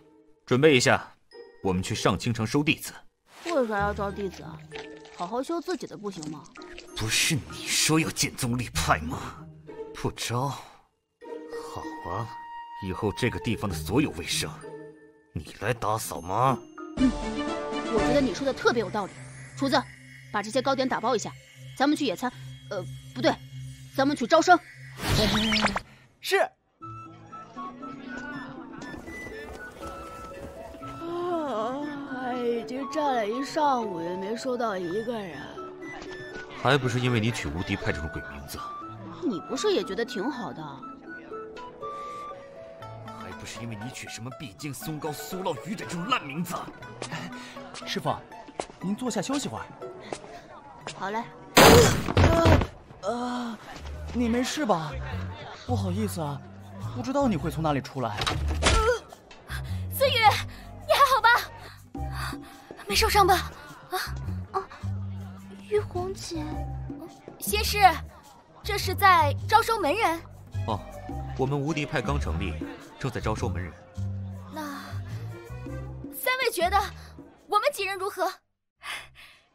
准备一下，我们去上清城收弟子。为啥要招弟子啊？好好修自己的不行吗？不是你说要建宗立派吗？不招，好啊，以后这个地方的所有卫生，你来打扫吗？嗯，我觉得你说的特别有道理。厨子，把这些糕点打包一下，咱们去野餐。呃，不对，咱们去招生。是。啊，已经站了一上午，也没收到一个人。还不是因为你取无敌派这种鬼名字。你不是也觉得挺好的？是因为你取什么毕竟、松糕、酥酪、鱼枕这种烂名字。师傅，您坐下休息会儿。好嘞。啊，你没事吧？不好意思啊，不知道你会从哪里出来。思雨，你还好吧？没受伤吧？啊啊，玉红姐，仙师，这是在招收门人。哦，我们无敌派刚成立，正在招收门人。那三位觉得我们几人如何？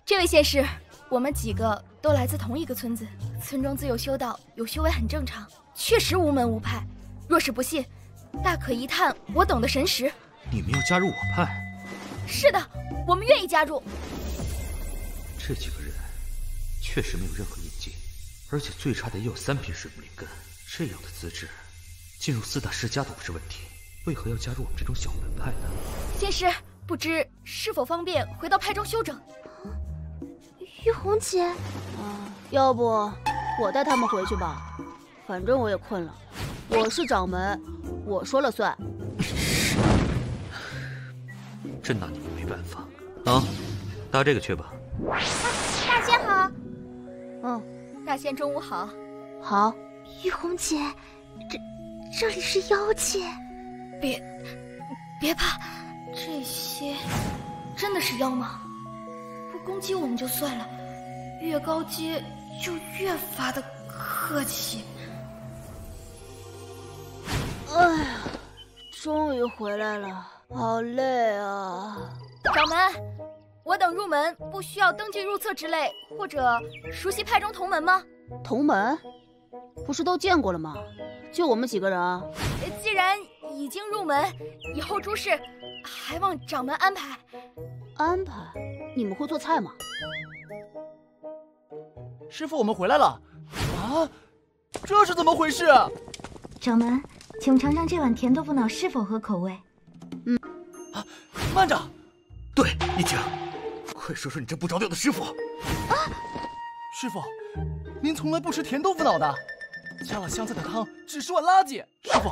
这位仙师，我们几个都来自同一个村子，村中自有修道，有修为很正常，确实无门无派。若是不信，大可一探我等的神识。你们要加入我派？是的，我们愿意加入。这几个人确实没有任何印记，而且最差的也有三品水木灵根。这样的资质，进入四大世家都不是问题，为何要加入我们这种小门派呢？仙师，不知是否方便回到派中休整？玉红姐，啊，要不我带他们回去吧，反正我也困了。我是掌门，我说了算。真拿你们没办法。啊，搭这个去吧。啊大仙好。嗯，大仙中午好。好。玉红姐，这这里是妖界。别别怕，这些真的是妖吗？不攻击我们就算了，越高阶就越发的客气。哎呀，终于回来了，好累啊！掌门，我等入门不需要登记入册之类，或者熟悉派中同门吗？同门？不是都见过了吗？就我们几个人啊。既然已经入门，以后诸事还望掌门安排。安排？你们会做菜吗？师傅，我们回来了。啊，这是怎么回事？掌门，请尝尝这碗甜豆腐脑是否合口味？嗯。啊，慢着。对，一清，快说说你这不着调的师傅。啊，师傅，您从来不吃甜豆腐脑的。加了香菜的汤只是碗垃圾，师傅，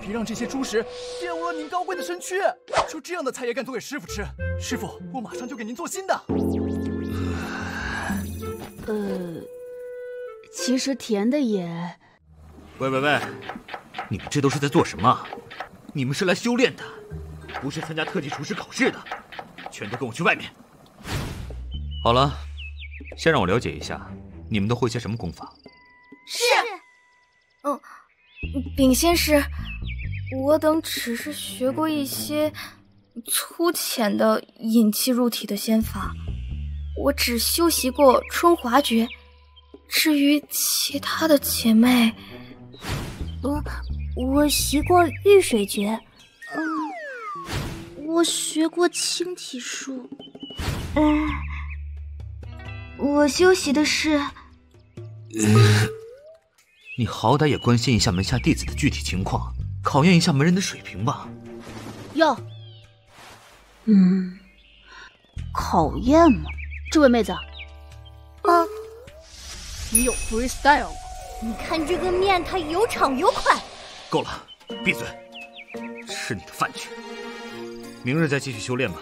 别让这些猪食玷污了您高贵的身躯。就这样的菜也敢做给师傅吃？师傅，我马上就给您做新的。呃，其实甜的也……喂喂喂，你们这都是在做什么？你们是来修炼的，不是参加特级厨师考试的。全都跟我去外面。好了，先让我了解一下，你们都会些什么功法？是。嗯，禀仙师，我等只是学过一些粗浅的引气入体的仙法，我只修习过春华诀。至于其他的姐妹，我我习过玉水诀，嗯，我学过清体术，嗯，我休息的是。你好歹也关心一下门下弟子的具体情况，考验一下门人的水平吧。要，嗯，考验吗？这位妹子，啊，你有 freestyle？吗你看这个面，它有长有宽。够了，闭嘴，吃你的饭去。明日再继续修炼吧。